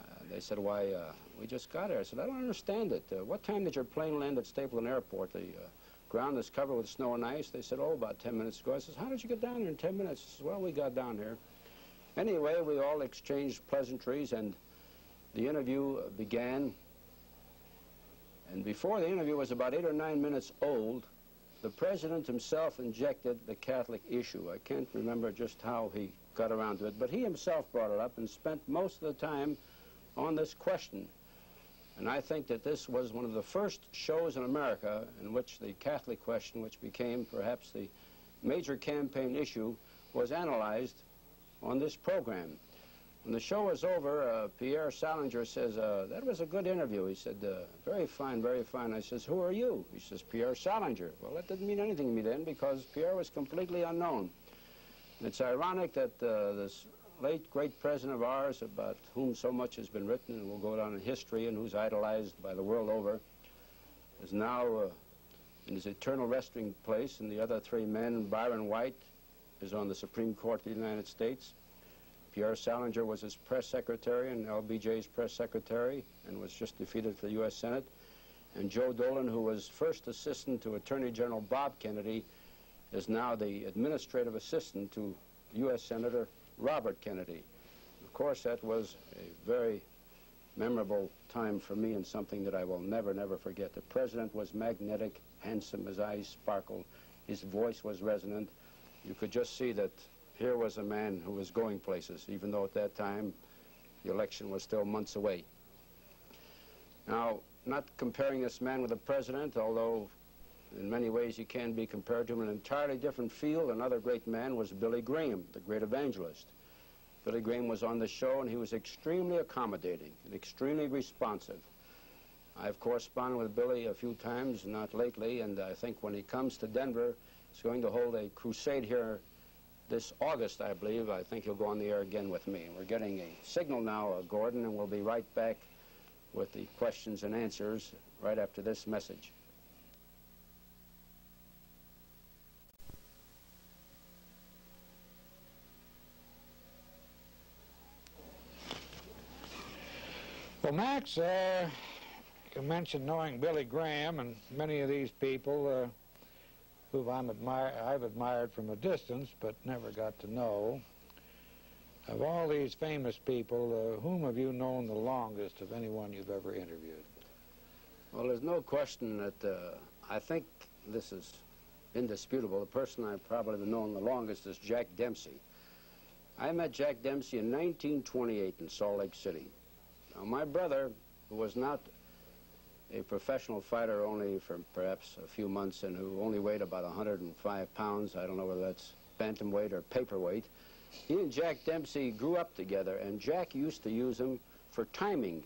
Uh, they said, why, uh, we just got here. I said, I don't understand it. Uh, what time did your plane land at Stapleton Airport? The uh, ground is covered with snow and ice. They said, oh, about 10 minutes ago. I said, how did you get down here in 10 minutes? He said, well, we got down here. Anyway, we all exchanged pleasantries, and the interview began. And before the interview was about eight or nine minutes old, the president himself injected the Catholic issue. I can't remember just how he got around to it, but he himself brought it up and spent most of the time on this question. And I think that this was one of the first shows in America in which the Catholic question, which became perhaps the major campaign issue, was analyzed on this program. When the show was over, uh, Pierre Salinger says, uh, that was a good interview. He said, uh, very fine, very fine. I says, who are you? He says, Pierre Salinger. Well, that didn't mean anything to me then because Pierre was completely unknown. And it's ironic that uh, this late great president of ours, about whom so much has been written and will go down in history and who's idolized by the world over, is now uh, in his eternal resting place. And the other three men, Byron White, is on the Supreme Court of the United States. Pierre Salinger was his press secretary and LBJ's press secretary and was just defeated for the U.S. Senate. And Joe Dolan, who was first assistant to Attorney General Bob Kennedy, is now the administrative assistant to U.S. Senator Robert Kennedy. Of course, that was a very memorable time for me and something that I will never, never forget. The president was magnetic, handsome, his eyes sparkled, his voice was resonant. You could just see that here was a man who was going places, even though at that time the election was still months away. Now, not comparing this man with the president, although in many ways he can be compared to him in an entirely different field. Another great man was Billy Graham, the great evangelist. Billy Graham was on the show, and he was extremely accommodating and extremely responsive. I've corresponded with Billy a few times, not lately, and I think when he comes to Denver, he's going to hold a crusade here this August, I believe. I think he'll go on the air again with me. We're getting a signal now, uh, Gordon, and we'll be right back with the questions and answers right after this message. Well, Max, uh, you mentioned knowing Billy Graham and many of these people uh, who I'm admire I've admired from a distance but never got to know. Of all these famous people, uh, whom have you known the longest of anyone you've ever interviewed? Well, there's no question that uh, I think this is indisputable. The person I've probably known the longest is Jack Dempsey. I met Jack Dempsey in 1928 in Salt Lake City. Now, my brother, who was not a professional fighter only for perhaps a few months and who only weighed about 105 pounds, I don't know whether that's bantamweight or paperweight, he and Jack Dempsey grew up together, and Jack used to use him for timing.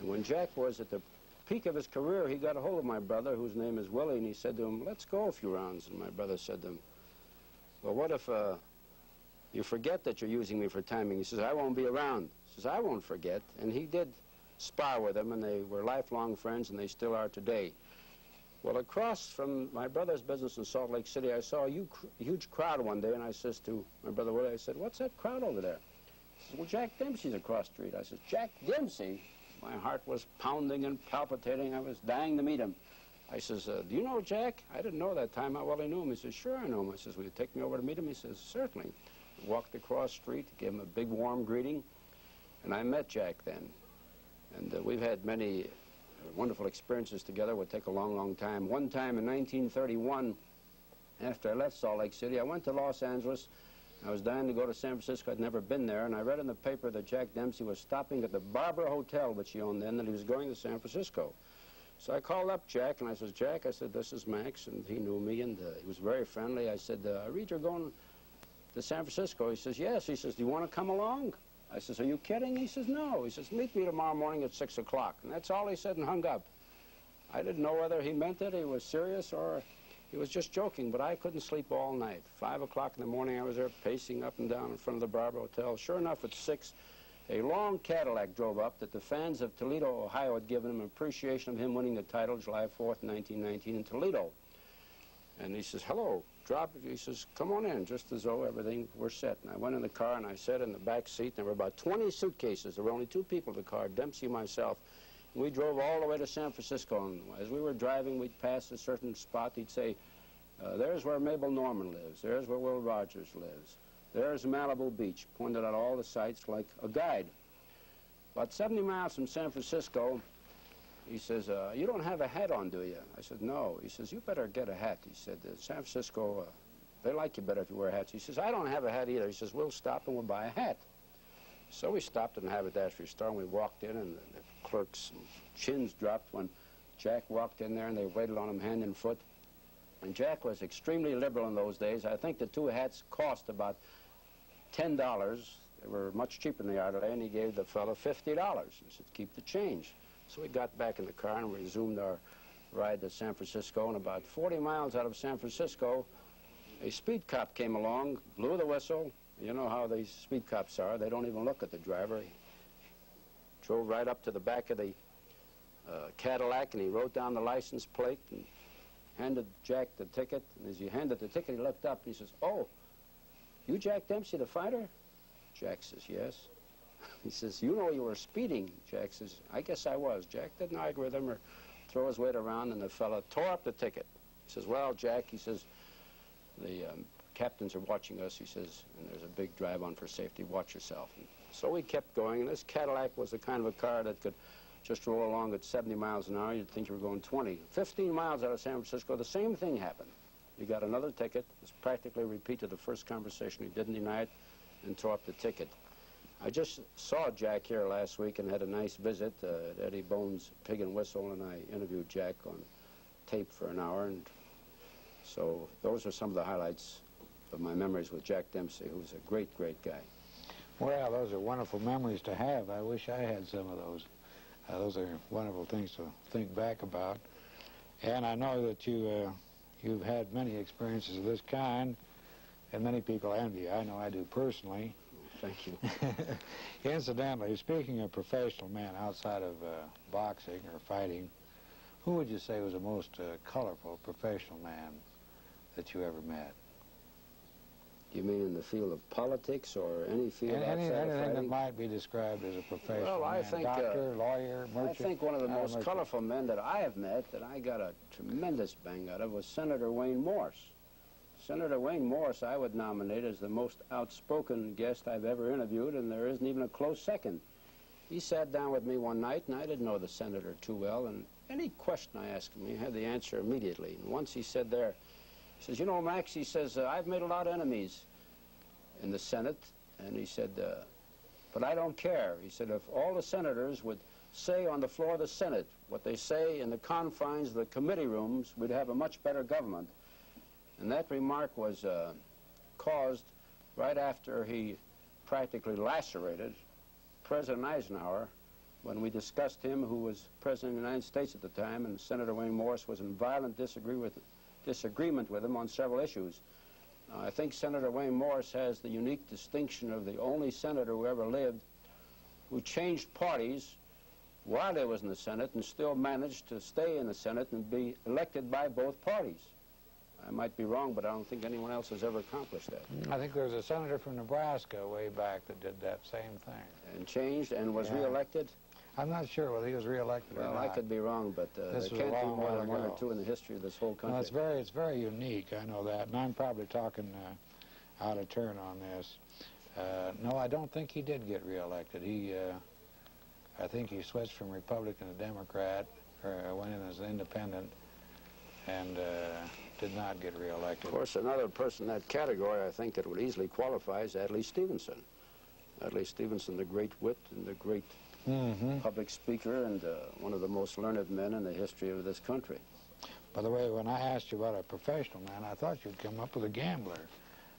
And when Jack was at the peak of his career, he got a hold of my brother, whose name is Willie, and he said to him, let's go a few rounds. And my brother said to him, well, what if uh, you forget that you're using me for timing? He says, I won't be around. He says, I won't forget. And he did spar with him, and they were lifelong friends, and they still are today. Well, across from my brother's business in Salt Lake City, I saw a huge crowd one day, and I says to my brother Willie, I said, what's that crowd over there? He said, well, Jack Dempsey's across the street. I said, Jack Dempsey? My heart was pounding and palpitating. I was dying to meet him. I says, uh, do you know Jack? I didn't know that time how well I knew him. He says, sure I know him. I says, will you take me over to meet him? He says, certainly. Walked across the street, gave him a big warm greeting, and I met Jack then. And uh, we've had many wonderful experiences together. It would take a long, long time. One time in 1931, after I left Salt Lake City, I went to Los Angeles. I was dying to go to San Francisco. I'd never been there, and I read in the paper that Jack Dempsey was stopping at the Barbara Hotel, which he owned then, that he was going to San Francisco. So I called up Jack, and I said, Jack, I said, this is Max, and he knew me, and uh, he was very friendly. I said, uh, I read you're going to San Francisco. He says, yes. He says, do you want to come along? I says, are you kidding? He says, no. He says, meet me tomorrow morning at 6 o'clock. And that's all he said and hung up. I didn't know whether he meant it, he was serious, or he was just joking, but I couldn't sleep all night. 5 o'clock in the morning, I was there pacing up and down in front of the Barbara Hotel. Sure enough, at 6, a long Cadillac drove up that the fans of Toledo, Ohio had given him an appreciation of him winning the title July 4th, 1919 in Toledo. And he says, hello, drop it. He says, come on in, just as though everything were set. And I went in the car and I sat in the back seat. There were about 20 suitcases. There were only two people in the car, Dempsey and myself. We drove all the way to San Francisco, and as we were driving, we'd pass a certain spot. He'd say, uh, there's where Mabel Normand lives. There's where Will Rogers lives. There's Malibu Beach. Pointed out all the sites like a guide. About 70 miles from San Francisco, he says, uh, you don't have a hat on, do you? I said, no. He says, you better get a hat. He said, uh, San Francisco, uh, they like you better if you wear hats. He says, I don't have a hat either. He says, we'll stop and we'll buy a hat. So we stopped at an haberdashery store and we walked in and the, the clerk's chins dropped when Jack walked in there and they waited on him hand and foot. And Jack was extremely liberal in those days. I think the two hats cost about $10. They were much cheaper than they are today, and he gave the fellow $50. He said, keep the change. So we got back in the car and resumed our ride to San Francisco. And about 40 miles out of San Francisco, a speed cop came along, blew the whistle. You know how these speed cops are. They don't even look at the driver. He drove right up to the back of the uh, Cadillac, and he wrote down the license plate and handed Jack the ticket. And as he handed the ticket, he looked up and he says, oh, you Jack Dempsey, the fighter? Jack says, yes. He says, you know you were speeding. Jack says, I guess I was. Jack didn't argue with him or throw his weight around, and the fellow tore up the ticket. He says, well, Jack, he says, the um, captains are watching us, he says, and there's a big drive on for safety. Watch yourself. And so we kept going, and this Cadillac was the kind of a car that could just roll along at 70 miles an hour. You'd think you were going 20. 15 miles out of San Francisco, the same thing happened. He got another ticket. It was practically a repeat of the first conversation. He didn't deny it and tore up the ticket. I just saw Jack here last week and had a nice visit uh, at Eddie Bones Pig and Whistle, and I interviewed Jack on tape for an hour. And so those are some of the highlights of my memories with Jack Dempsey, who's a great, great guy. Well, those are wonderful memories to have. I wish I had some of those. Uh, those are wonderful things to think back about. And I know that you, uh, you've had many experiences of this kind, and many people envy you. I know I do personally. Thank you. <laughs> Incidentally, speaking of professional men outside of uh, boxing or fighting, who would you say was the most uh, colorful professional man that you ever met? You mean in the field of politics or any field Any, outside any- of anything that might be described as a professional Well, I man. think, uh, Doctor, lawyer, merchant. I think one of the uh, most colorful men that I have met that I got a tremendous bang out of was Senator Wayne Morse. Senator Wayne Morse I would nominate as the most outspoken guest I've ever interviewed, and there isn't even a close second. He sat down with me one night, and I didn't know the senator too well, and any question I asked him, he had the answer immediately. And once he said there, he says, you know, Max, he says, uh, I've made a lot of enemies in the Senate, and he said, uh, but I don't care. He said, if all the senators would say on the floor of the Senate what they say in the confines of the committee rooms, we'd have a much better government. And that remark was uh, caused right after he practically lacerated President Eisenhower when we discussed him, who was President of the United States at the time, and Senator Wayne Morse was in violent disagree with, disagreement with him on several issues. Uh, I think Senator Wayne Morse has the unique distinction of the only senator who ever lived who changed parties while he was in the Senate and still managed to stay in the Senate and be elected by both parties. I might be wrong, but I don't think anyone else has ever accomplished that. I think there was a senator from Nebraska way back that did that same thing. And changed and was Yeah. reelected? I'm not sure whether he was reelected or Well. I could be wrong, but uh, This there can't be more than one or two in the history of this whole country. No, it's very, it's very unique. I know that, and I'm probably talking uh, out of turn on this. Uh, no, I don't think he did get reelected. He, uh, I think he switched from Republican to Democrat, or went in as an independent, and uh, did not get reelected. Of course, another person in that category I think that would easily qualify is Adlai Stevenson. Adlai Stevenson, the great wit and the great Mm-hmm. public speaker and uh, one of the most learned men in the history of this country. By the way, when I asked you about a professional man, I thought you'd come up with a gambler.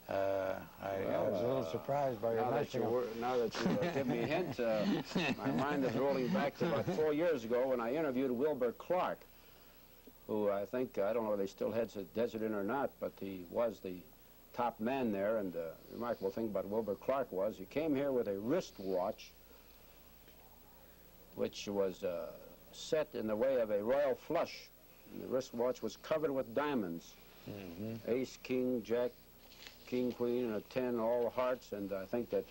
Uh, I, I was a little uh, surprised by your Now that you, wor- now that you uh, give me a hint, uh, <laughs> my mind is rolling back to about four years ago when I interviewed Wilbur Clark, who I think, I don't know if they still heads the Desert Inn or not, but he was the top man there. And the remarkable thing about Wilbur Clark was he came here with a wristwatch which was uh, set in the way of a royal flush. And the wristwatch was covered with diamonds. Ace, king, jack, king, queen, and a 10, all hearts, and I think that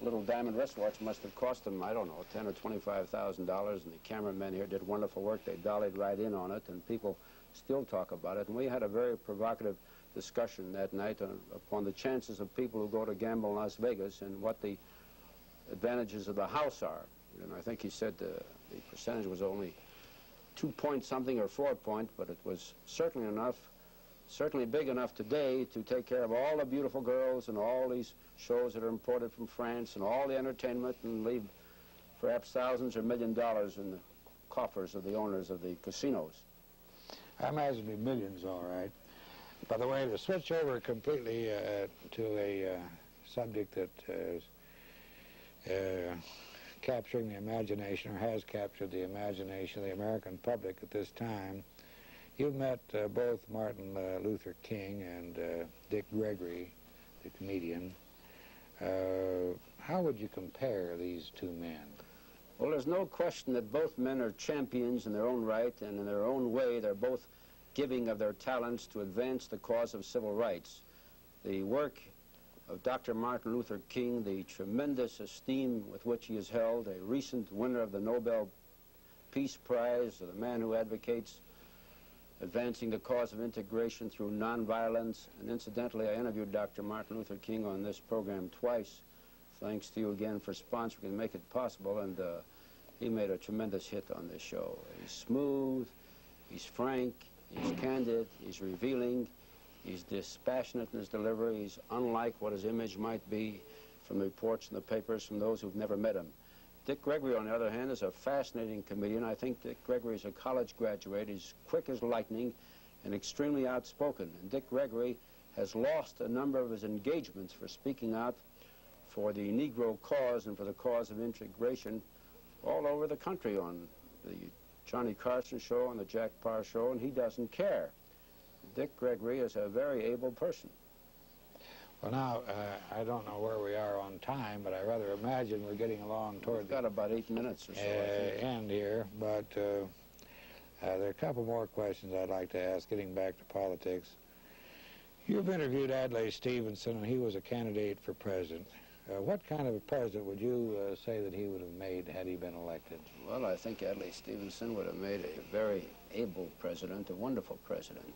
little diamond wristwatch must have cost them, I don't know, ten or twenty-five thousand dollars, and the cameramen here did wonderful work. They dollied right in on it, and people still talk about it. And we had a very provocative discussion that night on, upon the chances of people who go to gamble in Las Vegas and what the advantages of the house are. And I think he said the, the percentage was only two point something or four point, but it was certainly enough certainly big enough today to take care of all the beautiful girls and all these shows that are imported from France and all the entertainment and leave perhaps thousands or million dollars in the coffers of the owners of the casinos. I imagine it'd be millions, all right. By the way, to switch over completely uh, to a uh, subject that is uh, capturing the imagination or has captured the imagination of the American public at this time, You've met uh, both Martin uh, Luther King and uh, Dick Gregory, the comedian. Uh, how would you compare these two men? Well, there's no question that both men are champions in their own right, and in their own way, they're both giving of their talents to advance the cause of civil rights. The work of Dr. Martin Luther King, the tremendous esteem with which he is held, a recent winner of the Nobel Peace Prize, the man who advocates advancing the cause of integration through nonviolence. And incidentally, I interviewed Dr. Martin Luther King on this program twice. Thanks to you again for sponsoring make it possible. And uh, he made a tremendous hit on this show. He's smooth, he's frank, he's candid, he's revealing, he's dispassionate in his delivery, he's unlike what his image might be from the reports in the papers from those who've never met him. Dick Gregory, on the other hand, is a fascinating comedian. I think Dick Gregory is a college graduate. He's quick as lightning and extremely outspoken. And Dick Gregory has lost a number of his engagements for speaking out for the Negro cause and for the cause of integration all over the country on the Johnny Carson show and the Jack Paar show, and he doesn't care. Dick Gregory is a very able person. Well, now, uh, I don't know where we are on time, but I rather imagine we're getting along toward We've got about eight minutes or so, uh, end here. But uh, uh, there are a couple more questions I'd like to ask, getting back to politics. You've interviewed Adlai Stevenson, and he was a candidate for president. Uh, what kind of a president would you uh, say that he would have made had he been elected? Well, I think Adlai Stevenson would have made a very able president, a wonderful president.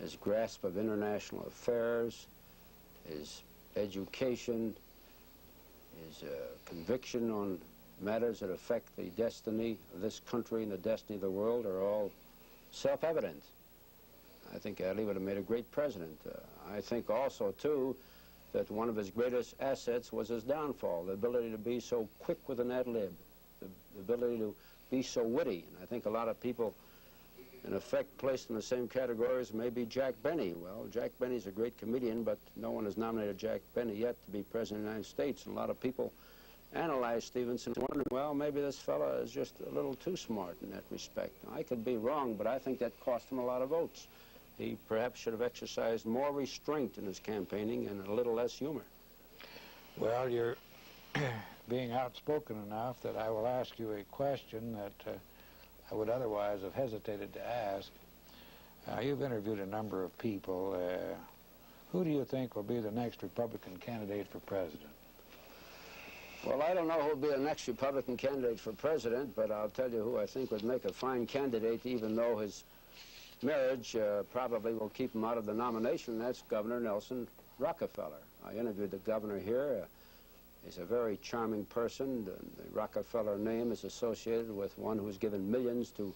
his grasp of international affairs, his education, his uh, conviction on matters that affect the destiny of this country and the destiny of the world are all self-evident. I think Adlai would have made a great president. Uh, I think also, too, that one of his greatest assets was his downfall, the ability to be so quick with an ad lib, the, the ability to be so witty. And I think a lot of people in effect placed in the same category as maybe Jack Benny. Well, Jack Benny's a great comedian, but no one has nominated Jack Benny yet to be President of the United States. And a lot of people analyze Stevenson wondering, well, maybe this fellow is just a little too smart in that respect. I could be wrong, but I think that cost him a lot of votes. He perhaps should have exercised more restraint in his campaigning and a little less humor. Well, you're <clears throat> being outspoken enough that I will ask you a question that uh, I would otherwise have hesitated to ask. Uh, you've interviewed a number of people. Uh, who do you think will be the next Republican candidate for president? Well, I don't know who will be the next Republican candidate for president, but I'll tell you who I think would make a fine candidate, even though his marriage uh, probably will keep him out of the nomination. That's Governor Nelson Rockefeller. I interviewed the governor here. He's a very charming person. The, the, Rockefeller name is associated with one who's given millions to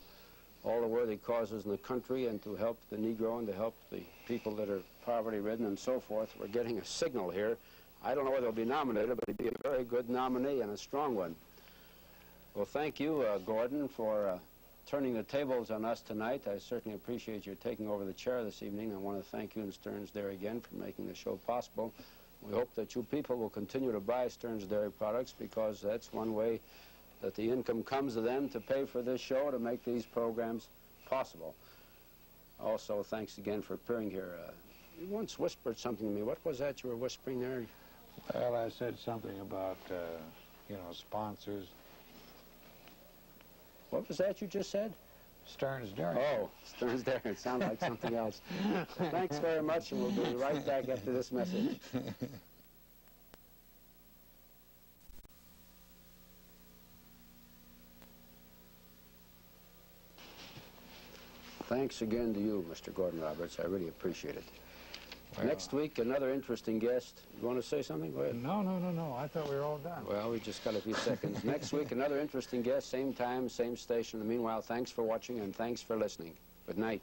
all the worthy causes in the country and to help the Negro and to help the people that are poverty-ridden and so forth. We're getting a signal here. I don't know whether he'll be nominated, but he'd be a very good nominee and a strong one. Well, thank you, uh, Gordon, for uh, turning the tables on us tonight. I certainly appreciate your taking over the chair this evening. I want to thank you and Stearns there again for making the show possible. We hope that you people will continue to buy Stearns Dairy products because that's one way that the income comes to them to pay for this show, to make these programs possible. Also, thanks again for appearing here. Uh, you once whispered something to me. What was that you were whispering there? Well, I said something about, uh, you know, sponsors. What was that you just said? Stearns Dairy. Oh, Stearns Dairy. It sounded like something else. Thanks very much, and we'll be right back after this message. Thanks again to you, Mr. Gordon Roberts. I really appreciate it. Next week, another interesting guest. You want to say something? Go ahead. No, no, no, no. I thought we were all done. Well, we just got a few seconds. <laughs> Next week, another interesting guest, same time, same station. meanwhile, thanks for watching and thanks for listening. Good night.